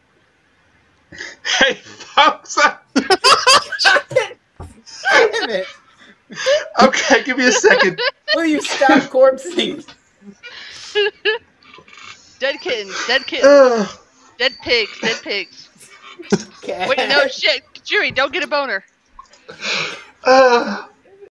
Hey, folks. Damn it. Okay, give me a second. Will you stop corpsing? Dead kittens, dead kittens, Ugh. [sighs] dead pigs, dead pigs. Okay. Wait, no shit. Jury, don't get a boner. [sighs] Ugh. [laughs]